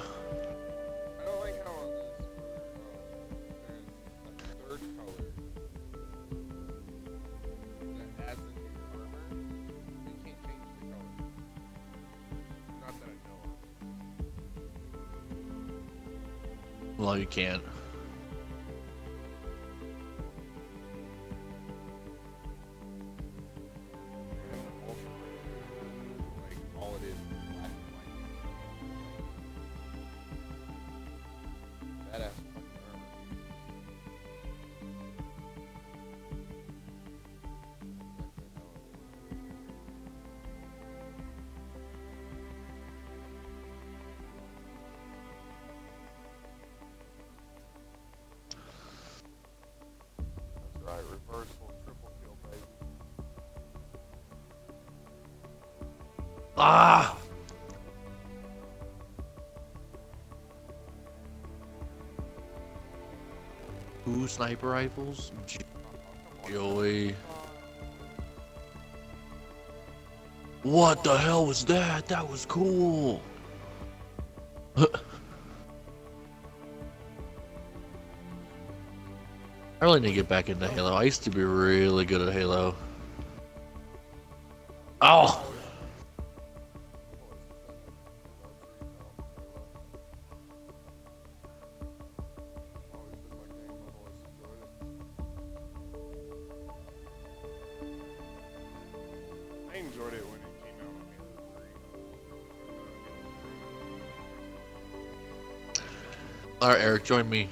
sniper rifles? Joey. What the hell was that? That was cool. (laughs) I really need to get back into Halo. I used to be really good at Halo. Oh! Eric, join me.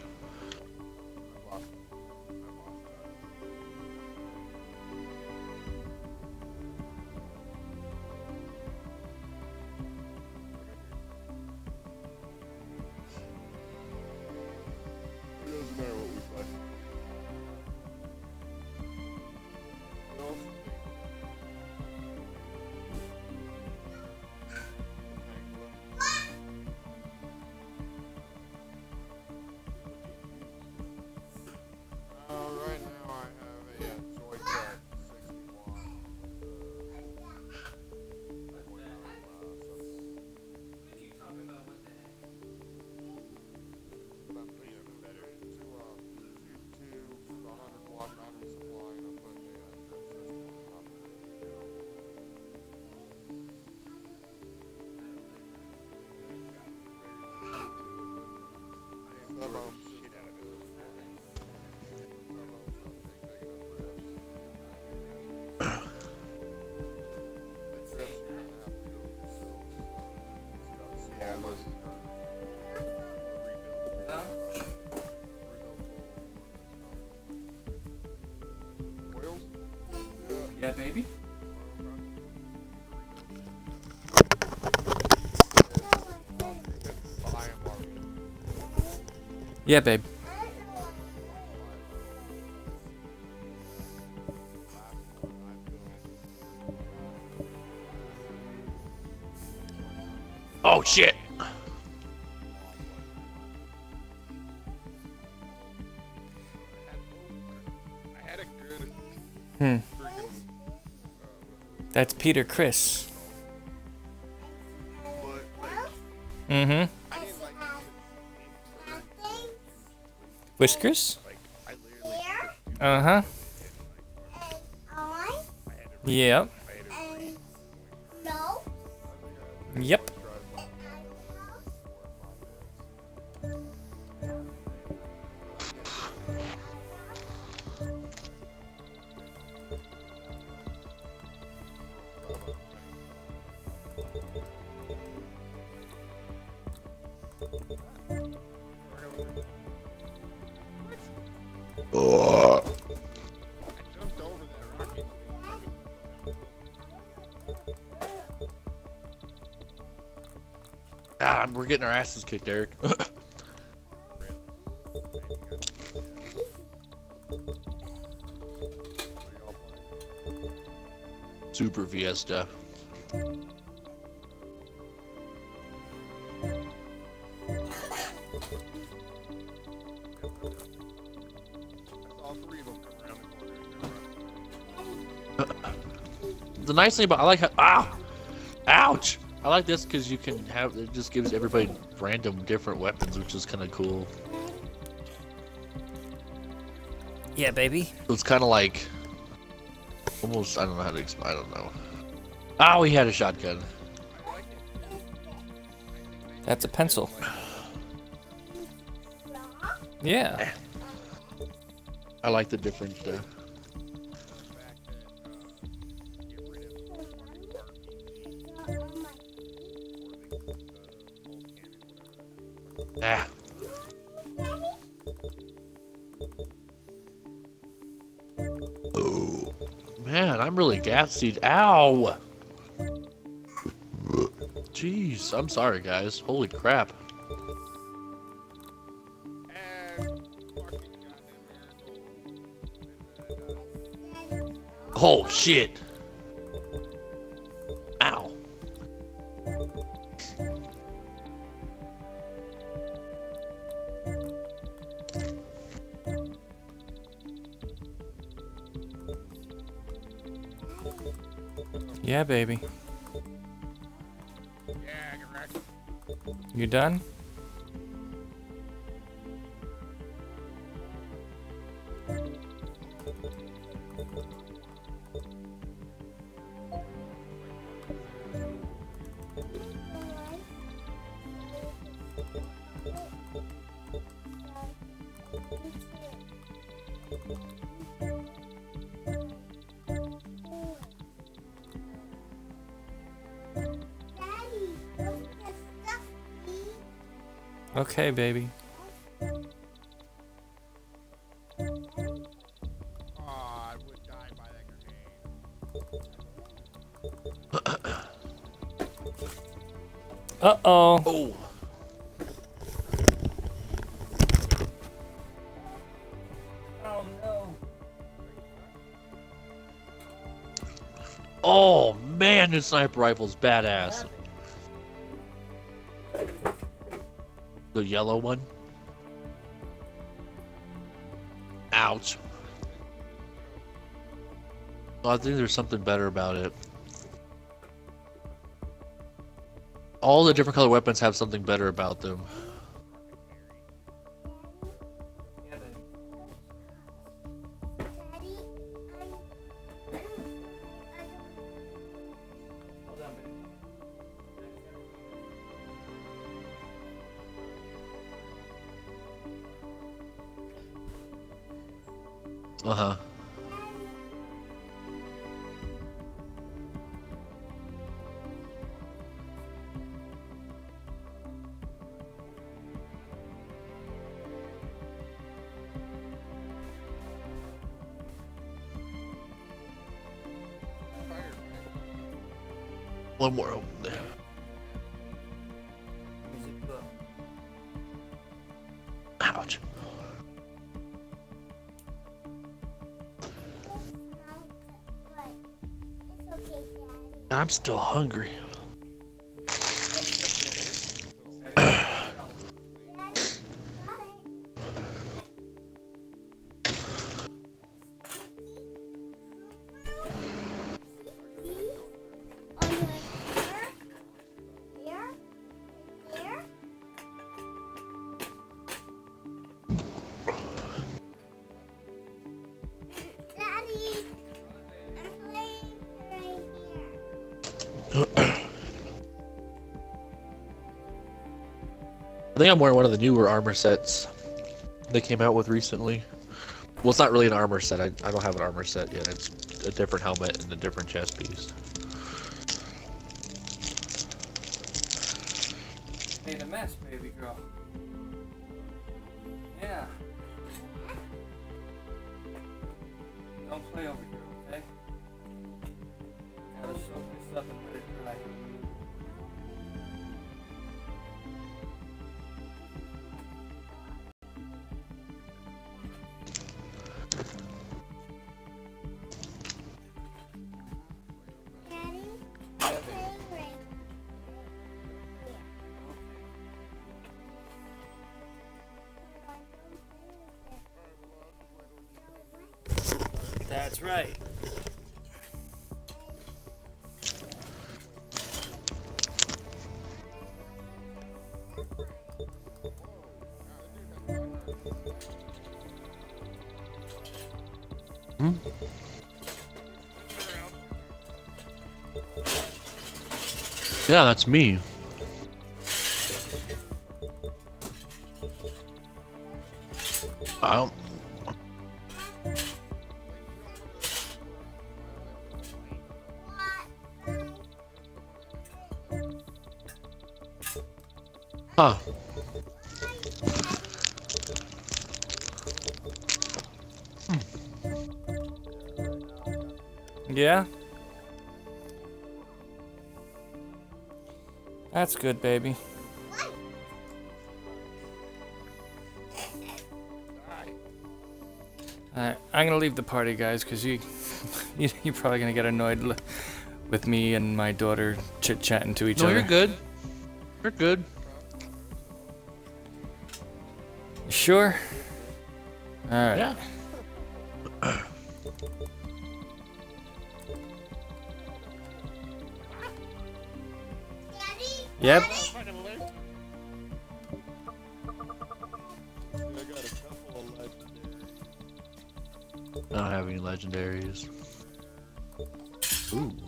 that baby. Yeah, babe. Peter Criss. Mm-hmm. Whiskers? Uh-huh. Yep. Yep. Getting our asses kicked, Eric. (coughs) Super Fiesta. (coughs) The nice thing about I like how ah. I like this because you can have it just gives everybody random different weapons, which is kind of cool. Yeah, baby. So it's kind of like almost I don't know how to explain. I don't know. Oh, he had a shotgun. That's a pencil. Yeah. I like the different. Uh, I'm. Ow. Jeez, I'm sorry, guys. Holy crap. Oh shit. Baby. You done? Baby. (coughs) Aw, I would die by that grenade. Uh oh. Oh. Oh no. Oh man, this sniper rifle's badass. The yellow one. Ouch. Well, I think there's something better about it. All the different color weapons have something better about them. Uh huh. One more over there. I'm still hungry. Think I'm wearing one of the newer armor sets they came out with recently. Well, it's not really an armor set. I, I don't have an armor set yet. It's a different helmet and a different chest piece. Made a mess, baby girl. Yeah, that's me. That's good, baby. Alright, I'm gonna leave the party, guys, because you, (laughs) you, you're probably gonna get annoyed l- with me and my daughter chit chatting to each No, other. you're good. You're good. Sure? Alright. Yeah. Yep. I got a couple of legendaries. I don't have any legendaries. Ooh.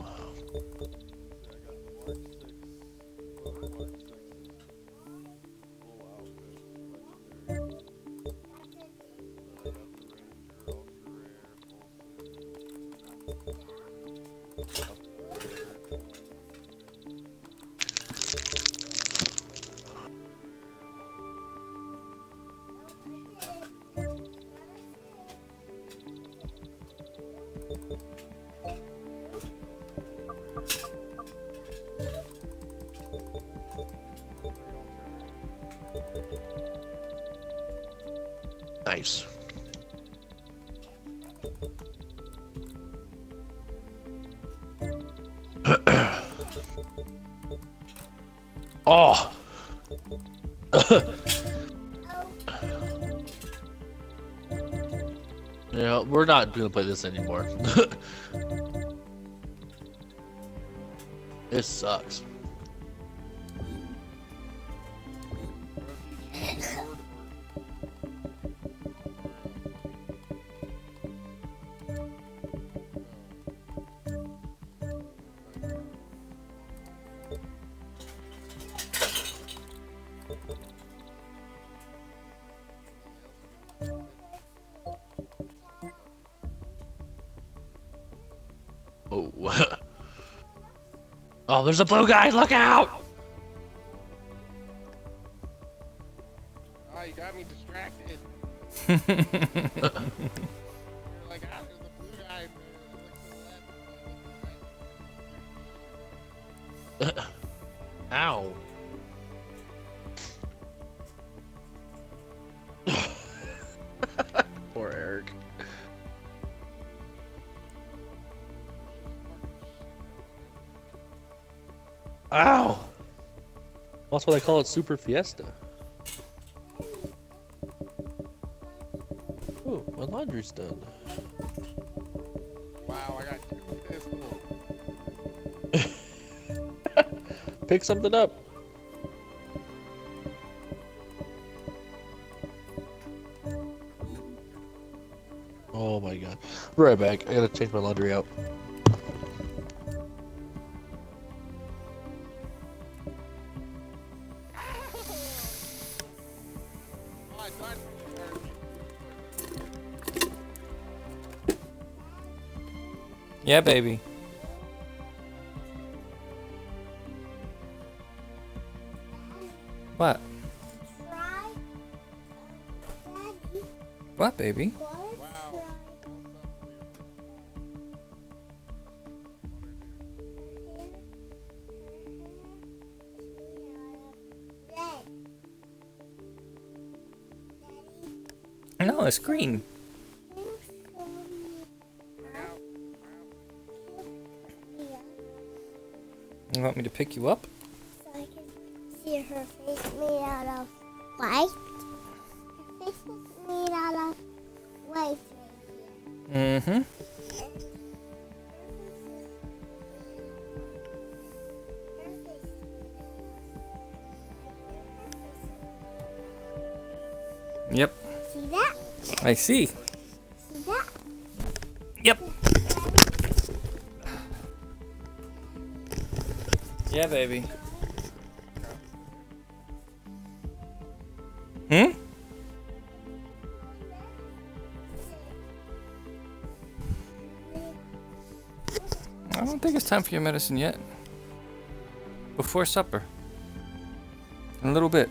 We're not gonna play this anymore. (laughs) this sucks. Oh, there's a blue guy. Look out! That's why they call it Super Fiesta. Oh, my laundry's done. Wow, I got two pistols. (laughs) Pick something up. Oh my god. Be right back. I gotta change my laundry out. Yeah, baby. What? What, baby? No, it's green. Pick you up? So I can see her face made out of white. Her face is made out of white right here. Mm-hmm. Yep, See that? I see. Baby. Hmm? I don't think it's time for your medicine yet. Before supper. In a little bit.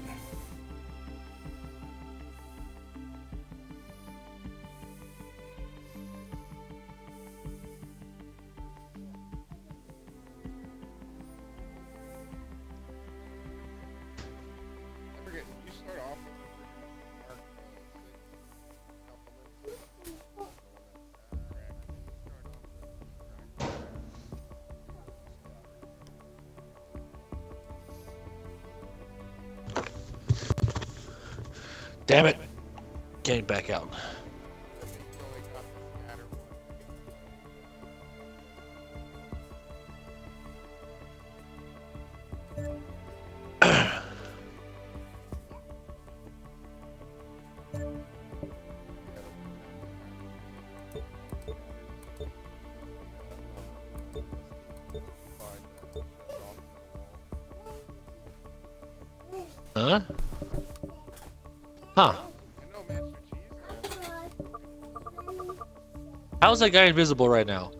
How's that guy invisible right now?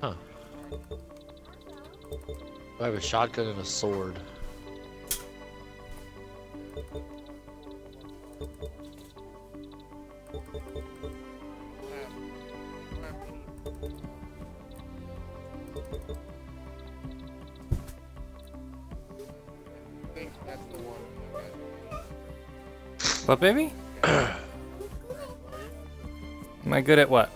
Huh. I have a shotgun and a sword. What, baby? Am I good at what?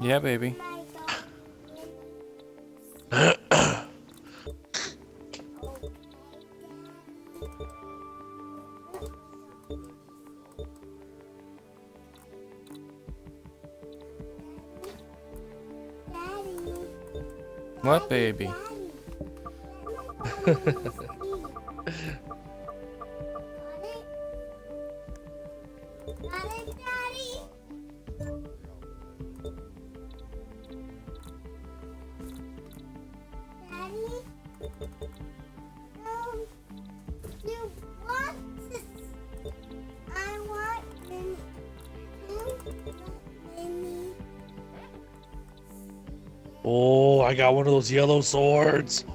Yeah, baby. Got one of those yellow swords.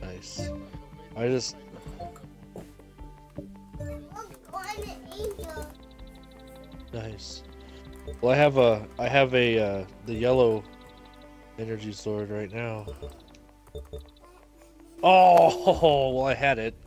Nice. I just nice. Well, I have a I have a uh, the yellow energy sword right now. Oh, (laughs) well, I had it.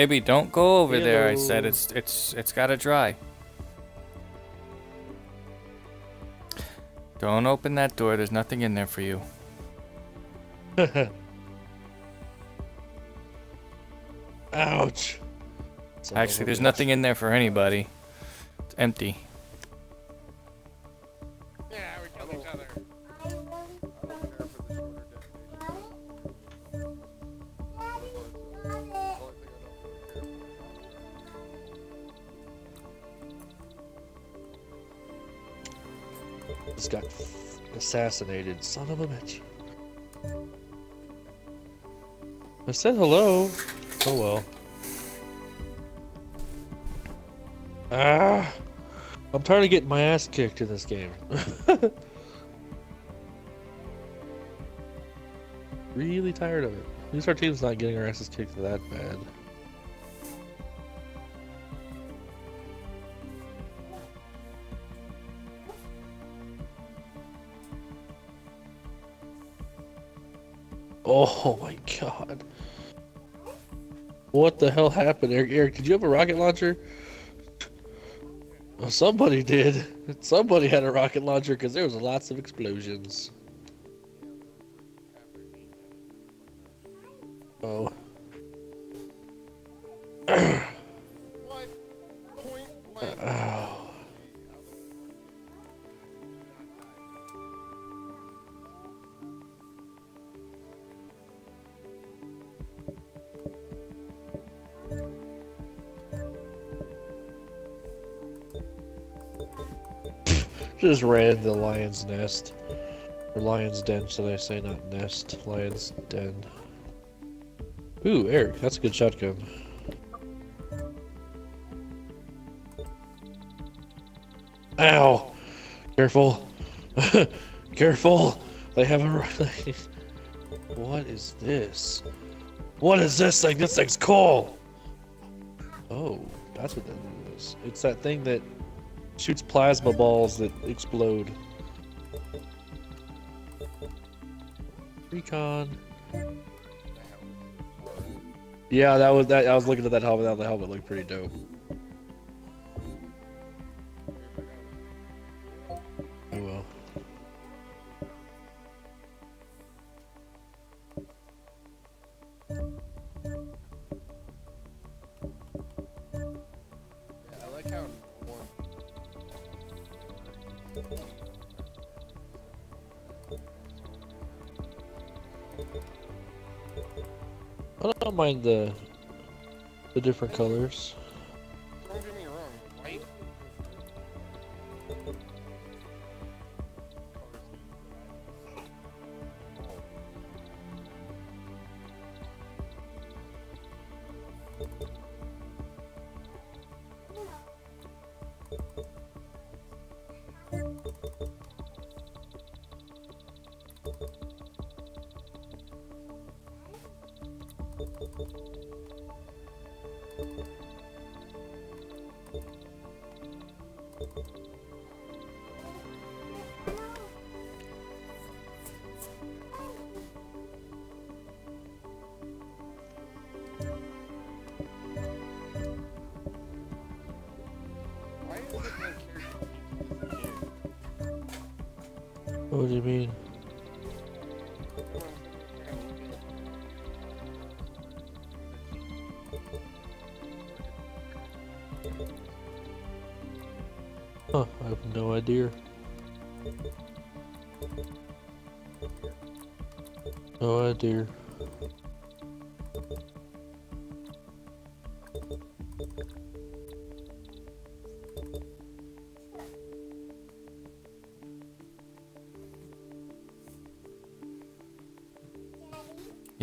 Baby, don't go over there. I said it's it's it's gotta dry. Don't open that door. There's nothing in there for you. (laughs) Ouch. Actually, there's nothing in there for anybody. It's empty. Assassinated. Son of a bitch. I said hello. Oh well. Ah! I'm tired of getting my ass kicked in this game. (laughs) really tired of it. At least our team's not getting our asses kicked that bad. What the hell happened, Eric? Eric, did you have a rocket launcher? Well, somebody did. Somebody had a rocket launcher because there was lots of explosions. Just ran the lion's nest. Or lion's den, should I say, not nest. Lion's den. Ooh, Eric, that's a good shotgun. Ow! Careful! (laughs) Careful! They have a. (laughs) what is this? What is this thing? This thing's cool! Oh, that's what that is. It's that thing that shoots plasma balls that explode. Recon. Yeah, that was that. I was looking at that helmet. That helmet looked pretty dope. I don't mind the the different colors.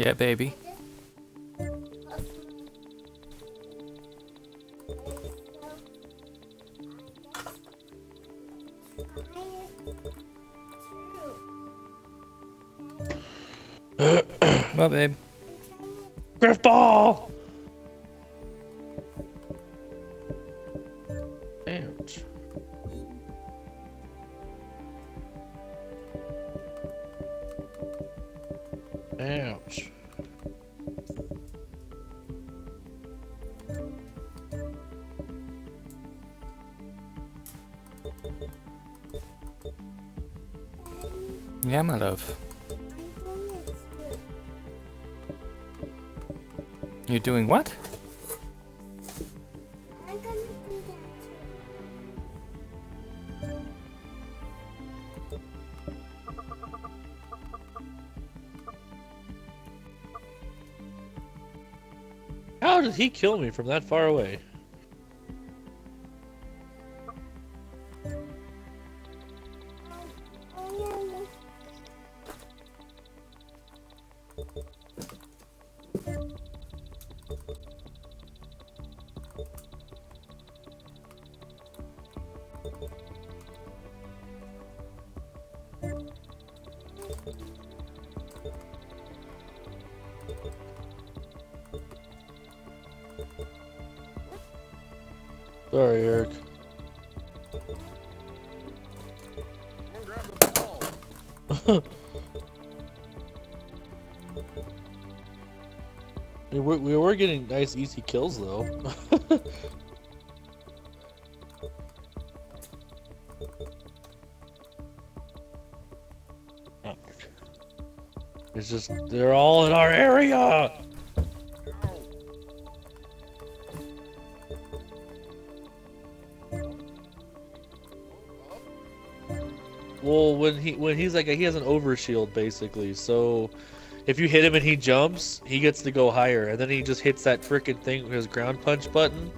Yeah, baby. (clears throat) Well, babe. Griffball! Doing what? I'm gonna do that too. How did he kill me from that far away? Nice, easy kills though. (laughs) it's just they're all in our area. Well, when he when he's like he has an overshield basically, so if you hit him and he jumps, he gets to go higher, and then he just hits that freaking thing with his ground punch button.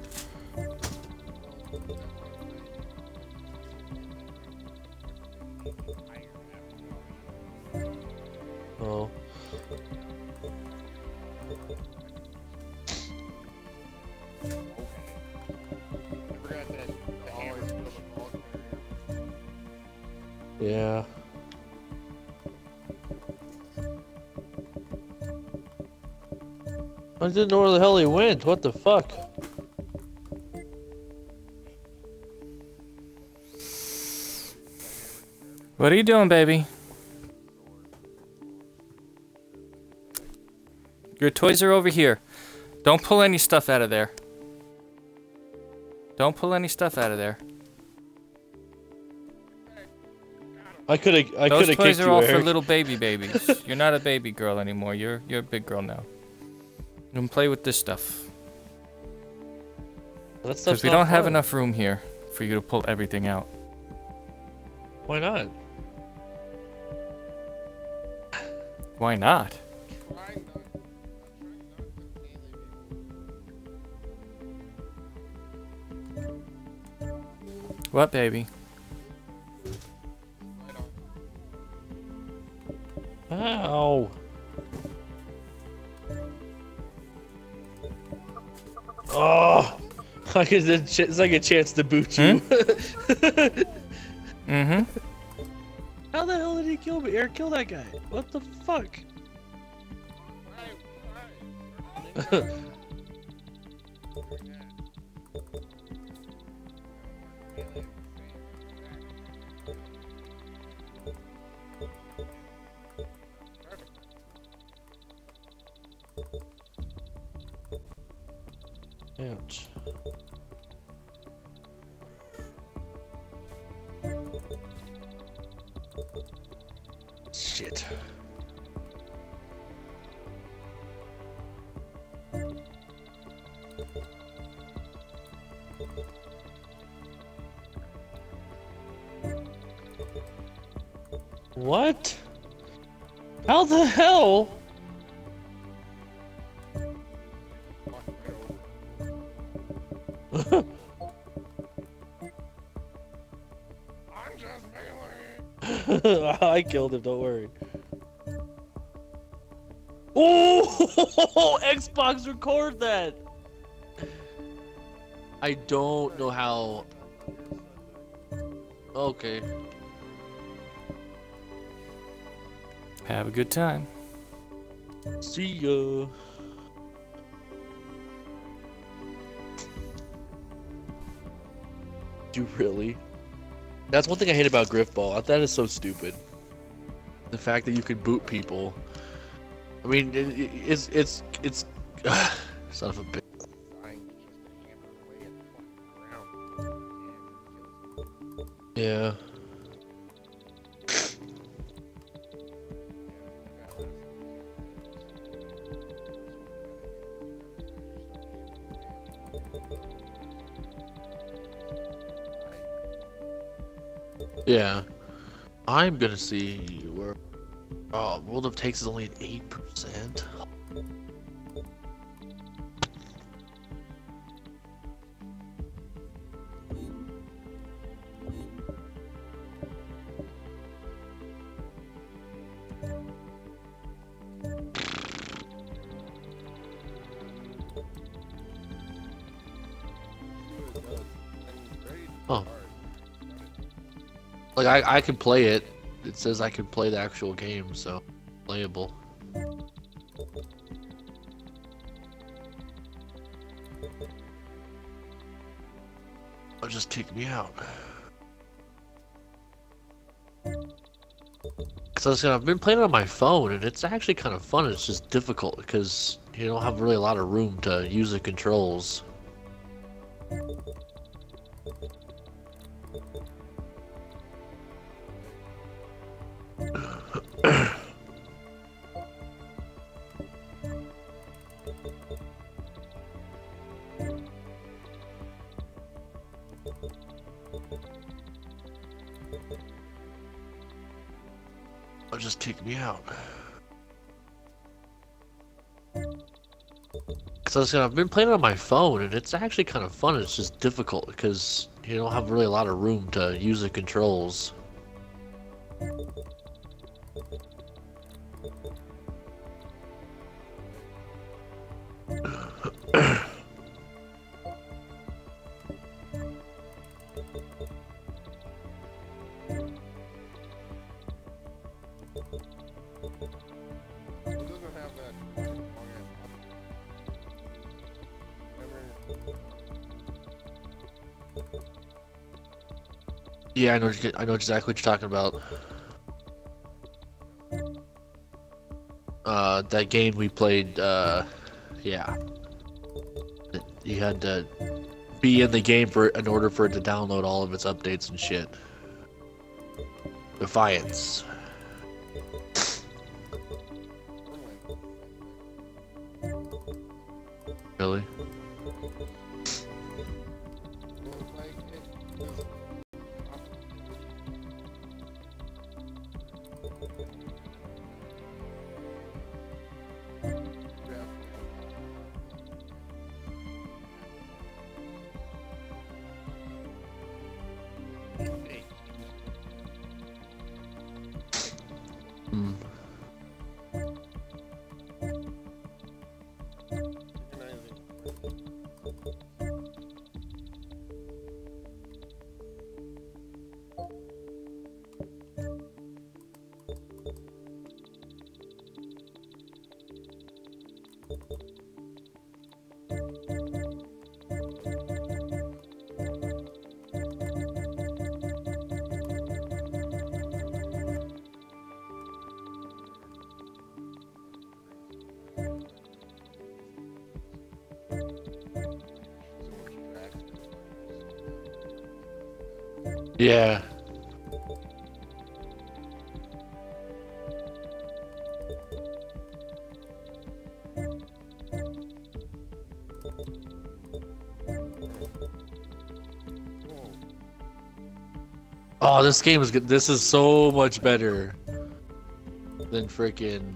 Didn't know where the hell he went. What the fuck? What are you doing, baby? Your toys are over here. Don't pull any stuff out of there. Don't pull any stuff out of there. I could have. I Those could have toys are all for little baby babies. you're not a baby girl anymore. You're you're a big girl now. You can play with this stuff. Because we don't have fun. enough room here for you to pull everything out. Why not? Why not? Trying not, I'm trying not to alienate What, baby? Ow. Oh, like it's, a ch- it's like a chance to boot you. (laughs) Mm-hmm. How the hell did he kill me? Eric, kill that guy. What the fuck? (laughs) Ouch. Shit. What? How the hell? (laughs) I killed him, don't worry. Oh, (laughs) Xbox record that. I don't know how. Okay. Have a good time. See ya. You really? That's one thing I hate about Griffball. That is so stupid. The fact that you could boot people. I mean, it, it- it's it's it's. (sighs) son of a bitch. Dying Yeah. I'm gonna see where. Oh, World of Tanks is only at 8%. I, I can play it. It says I can play the actual game, so playable. Or just kick me out. Cause I have been playing on my phone and it's actually kind of fun. It's just difficult because you don't have really a lot of room to use the controls. Cause I have been playing on my phone and it's actually kind of fun. It's just difficult because you don't have really a lot of room to use the controls. Yeah, I know. I know exactly what you're talking about. Uh, that game we played. Uh, yeah. You had to be in the game for in order for it to download all of its updates and shit. Defiance. This game is good. This is so much better than freaking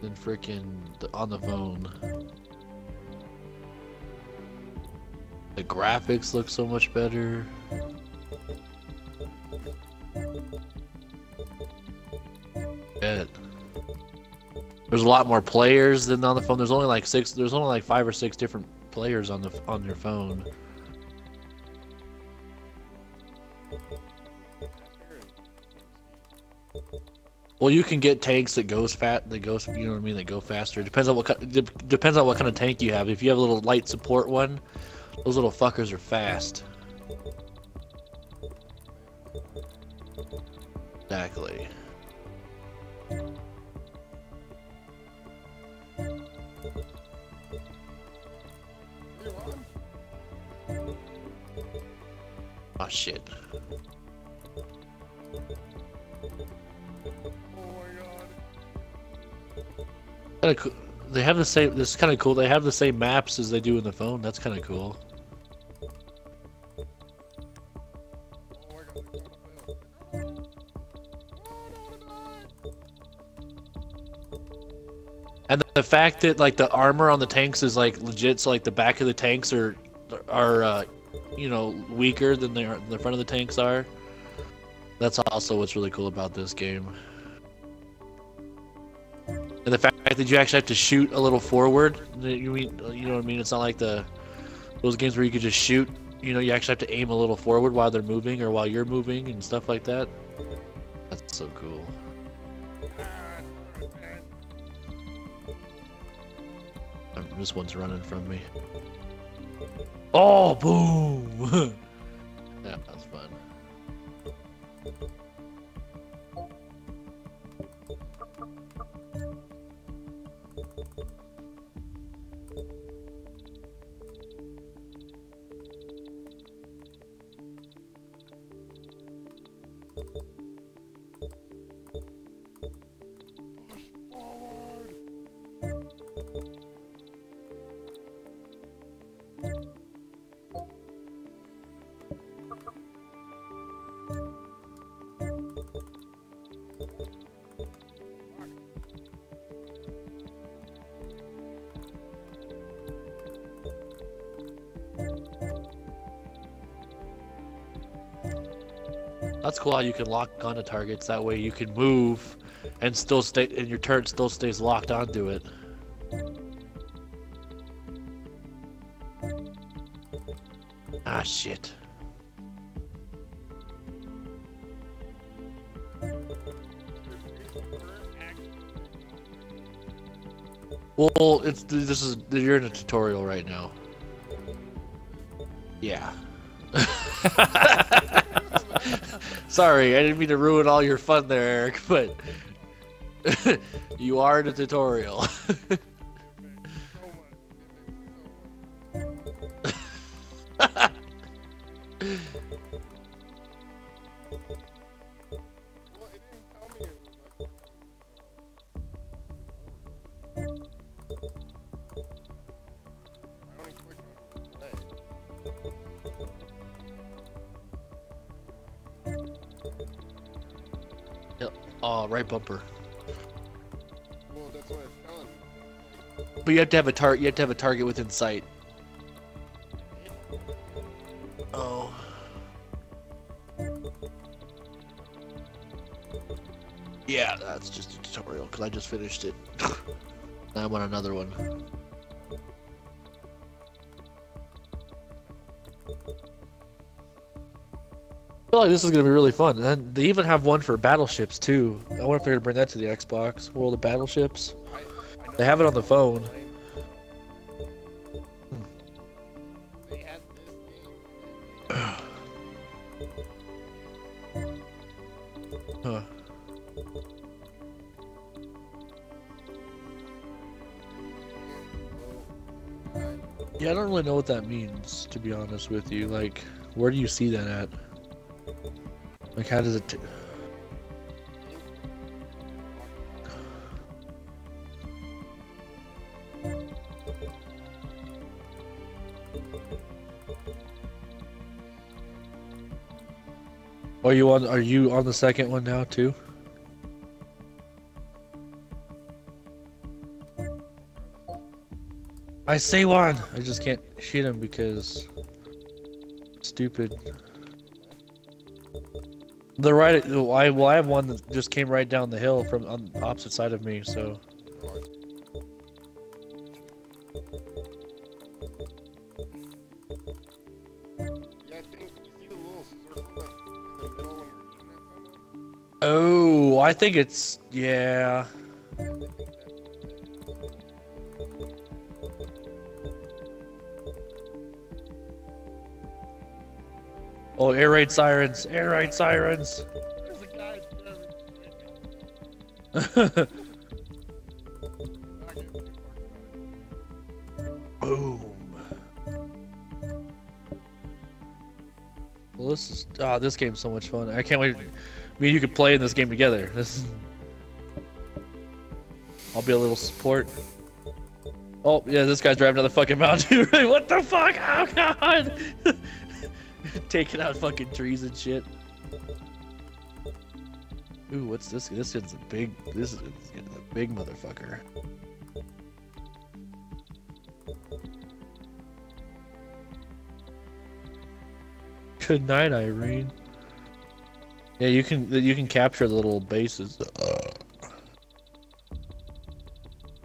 than freaking on the phone. The graphics look so much better. Yeah. There's a lot more players than on the phone. There's only like six. There's only like five or six different players on the on your phone. Well, you can get tanks that goes fat, that goes, you know what I mean, that go faster. Depends on what ki- de- depends on what kind of tank you have. If you have a little light support one, those little fuckers are fast. same. This is kind of cool. They have the same maps as they do in the phone. That's kind of cool. And the fact that like the armor on the tanks is like legit, so like the back of the tanks are are uh, you know weaker than they are, the front of the tanks are. That's also what's really cool about this game. That you actually have to shoot a little forward. You mean you know what I mean? It's not like the those games where you could just shoot. You know, you actually have to aim a little forward while they're moving or while you're moving and stuff like that. That's so cool. Um, This one's running from me. Oh, boom! That's cool how you can lock onto targets. That way you can move and still stay, and your turret still stays locked onto it. Ah, shit. Well, it's this is you're in a tutorial right now. Yeah. (laughs) (laughs) Sorry, I didn't mean to ruin all your fun there, Eric, but (laughs) you are in a tutorial. (laughs) bumper. Well, that's what it's telling me. But you have to have a tar. You have to have a target within sight. Oh. Yeah, that's just a tutorial because I just finished it. (laughs) I want another one. Like this is gonna be really fun. And they even have one for battleships too. I wonder if they're gonna bring that to the Xbox. World of Battleships. They have it on the phone. Had- Huh. Yeah, I don't really know what that means, to be honest with you. Like, where do you see that at? Like, how does it? Are oh, you on? Are you on the second one now too? I say one. I just can't shoot him because stupid. The right, I well, I have one that just came right down the hill from on the opposite side of me. So oh, I think it's yeah. Oh, air raid sirens, air raid sirens. (laughs) Boom. Well, this is ah, this game's so much fun. I can't wait. Me and you could play in this game together. (laughs) This is. I'll be a little support. Oh yeah, this guy's driving the fucking mountain. (laughs) what the fuck? Oh god! taking out fucking trees and shit. Ooh, what's this? This is a big. This is a big motherfucker. Good night, Irene. Yeah, you can you can capture the little bases.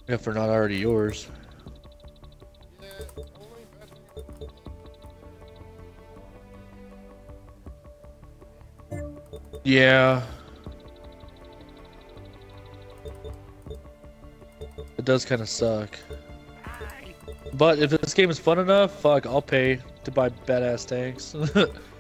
If they're not already yours. Yeah. It does kind of suck. But if this game is fun enough, fuck, I'll pay to buy badass tanks. (laughs)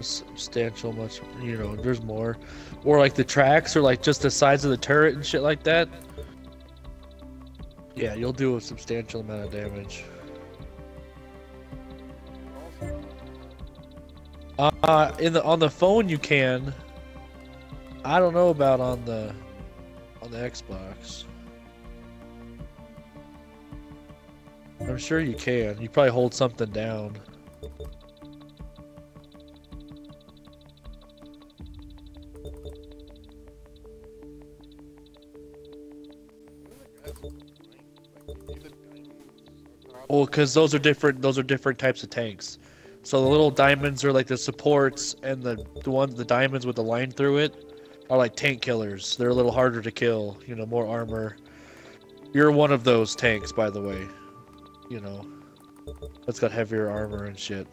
Substantial, much, you know, there's more. Or like the tracks, or like just the sides of the turret and shit like that. Yeah, you'll do a substantial amount of damage. Uh, in the on the phone you can. I don't know about on the on the Xbox. I'm sure you can. You probably hold something down. Well, because those are different. Those are different types of tanks. So the little diamonds are like the supports, and the the ones the diamonds with the line through it are like tank killers. They're a little harder to kill. You know, more armor. You're one of those tanks, by the way. You know, that's got heavier armor and shit.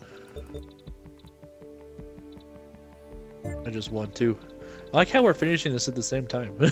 I just won too. I like how we're finishing this at the same time. (laughs)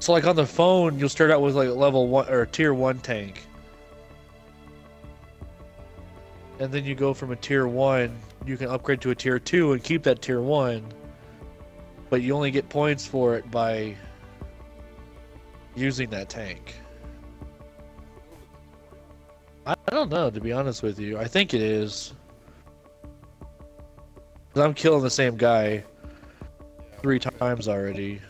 So like on the phone, you'll start out with like a level one or tier one tank. And then you go from a tier one, you can upgrade to a tier two and keep that tier one. But you only get points for it by using that tank. I don't know, to be honest with you. I think it is. I'm killing the same guy three times already.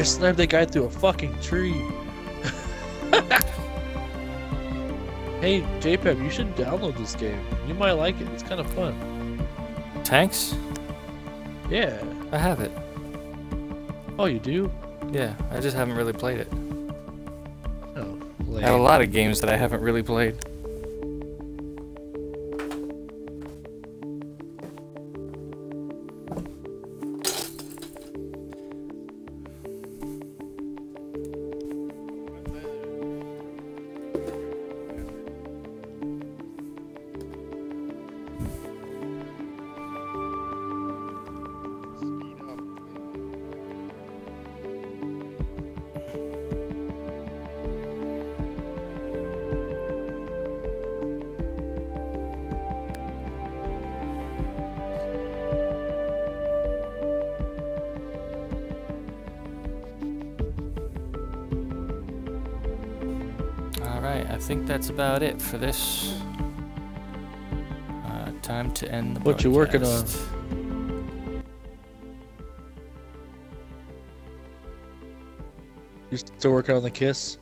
I sniped that guy through a fucking tree. (laughs) hey, JPEG, you should download this game. You might like it. It's kind of fun. Tanks? Yeah. I have it. Oh, you do? Yeah, I just haven't really played it. Oh, I have a lot of games that I haven't really played. That's about it for this. Uh, time to end the What you working on? broadcast. You still working on the kiss?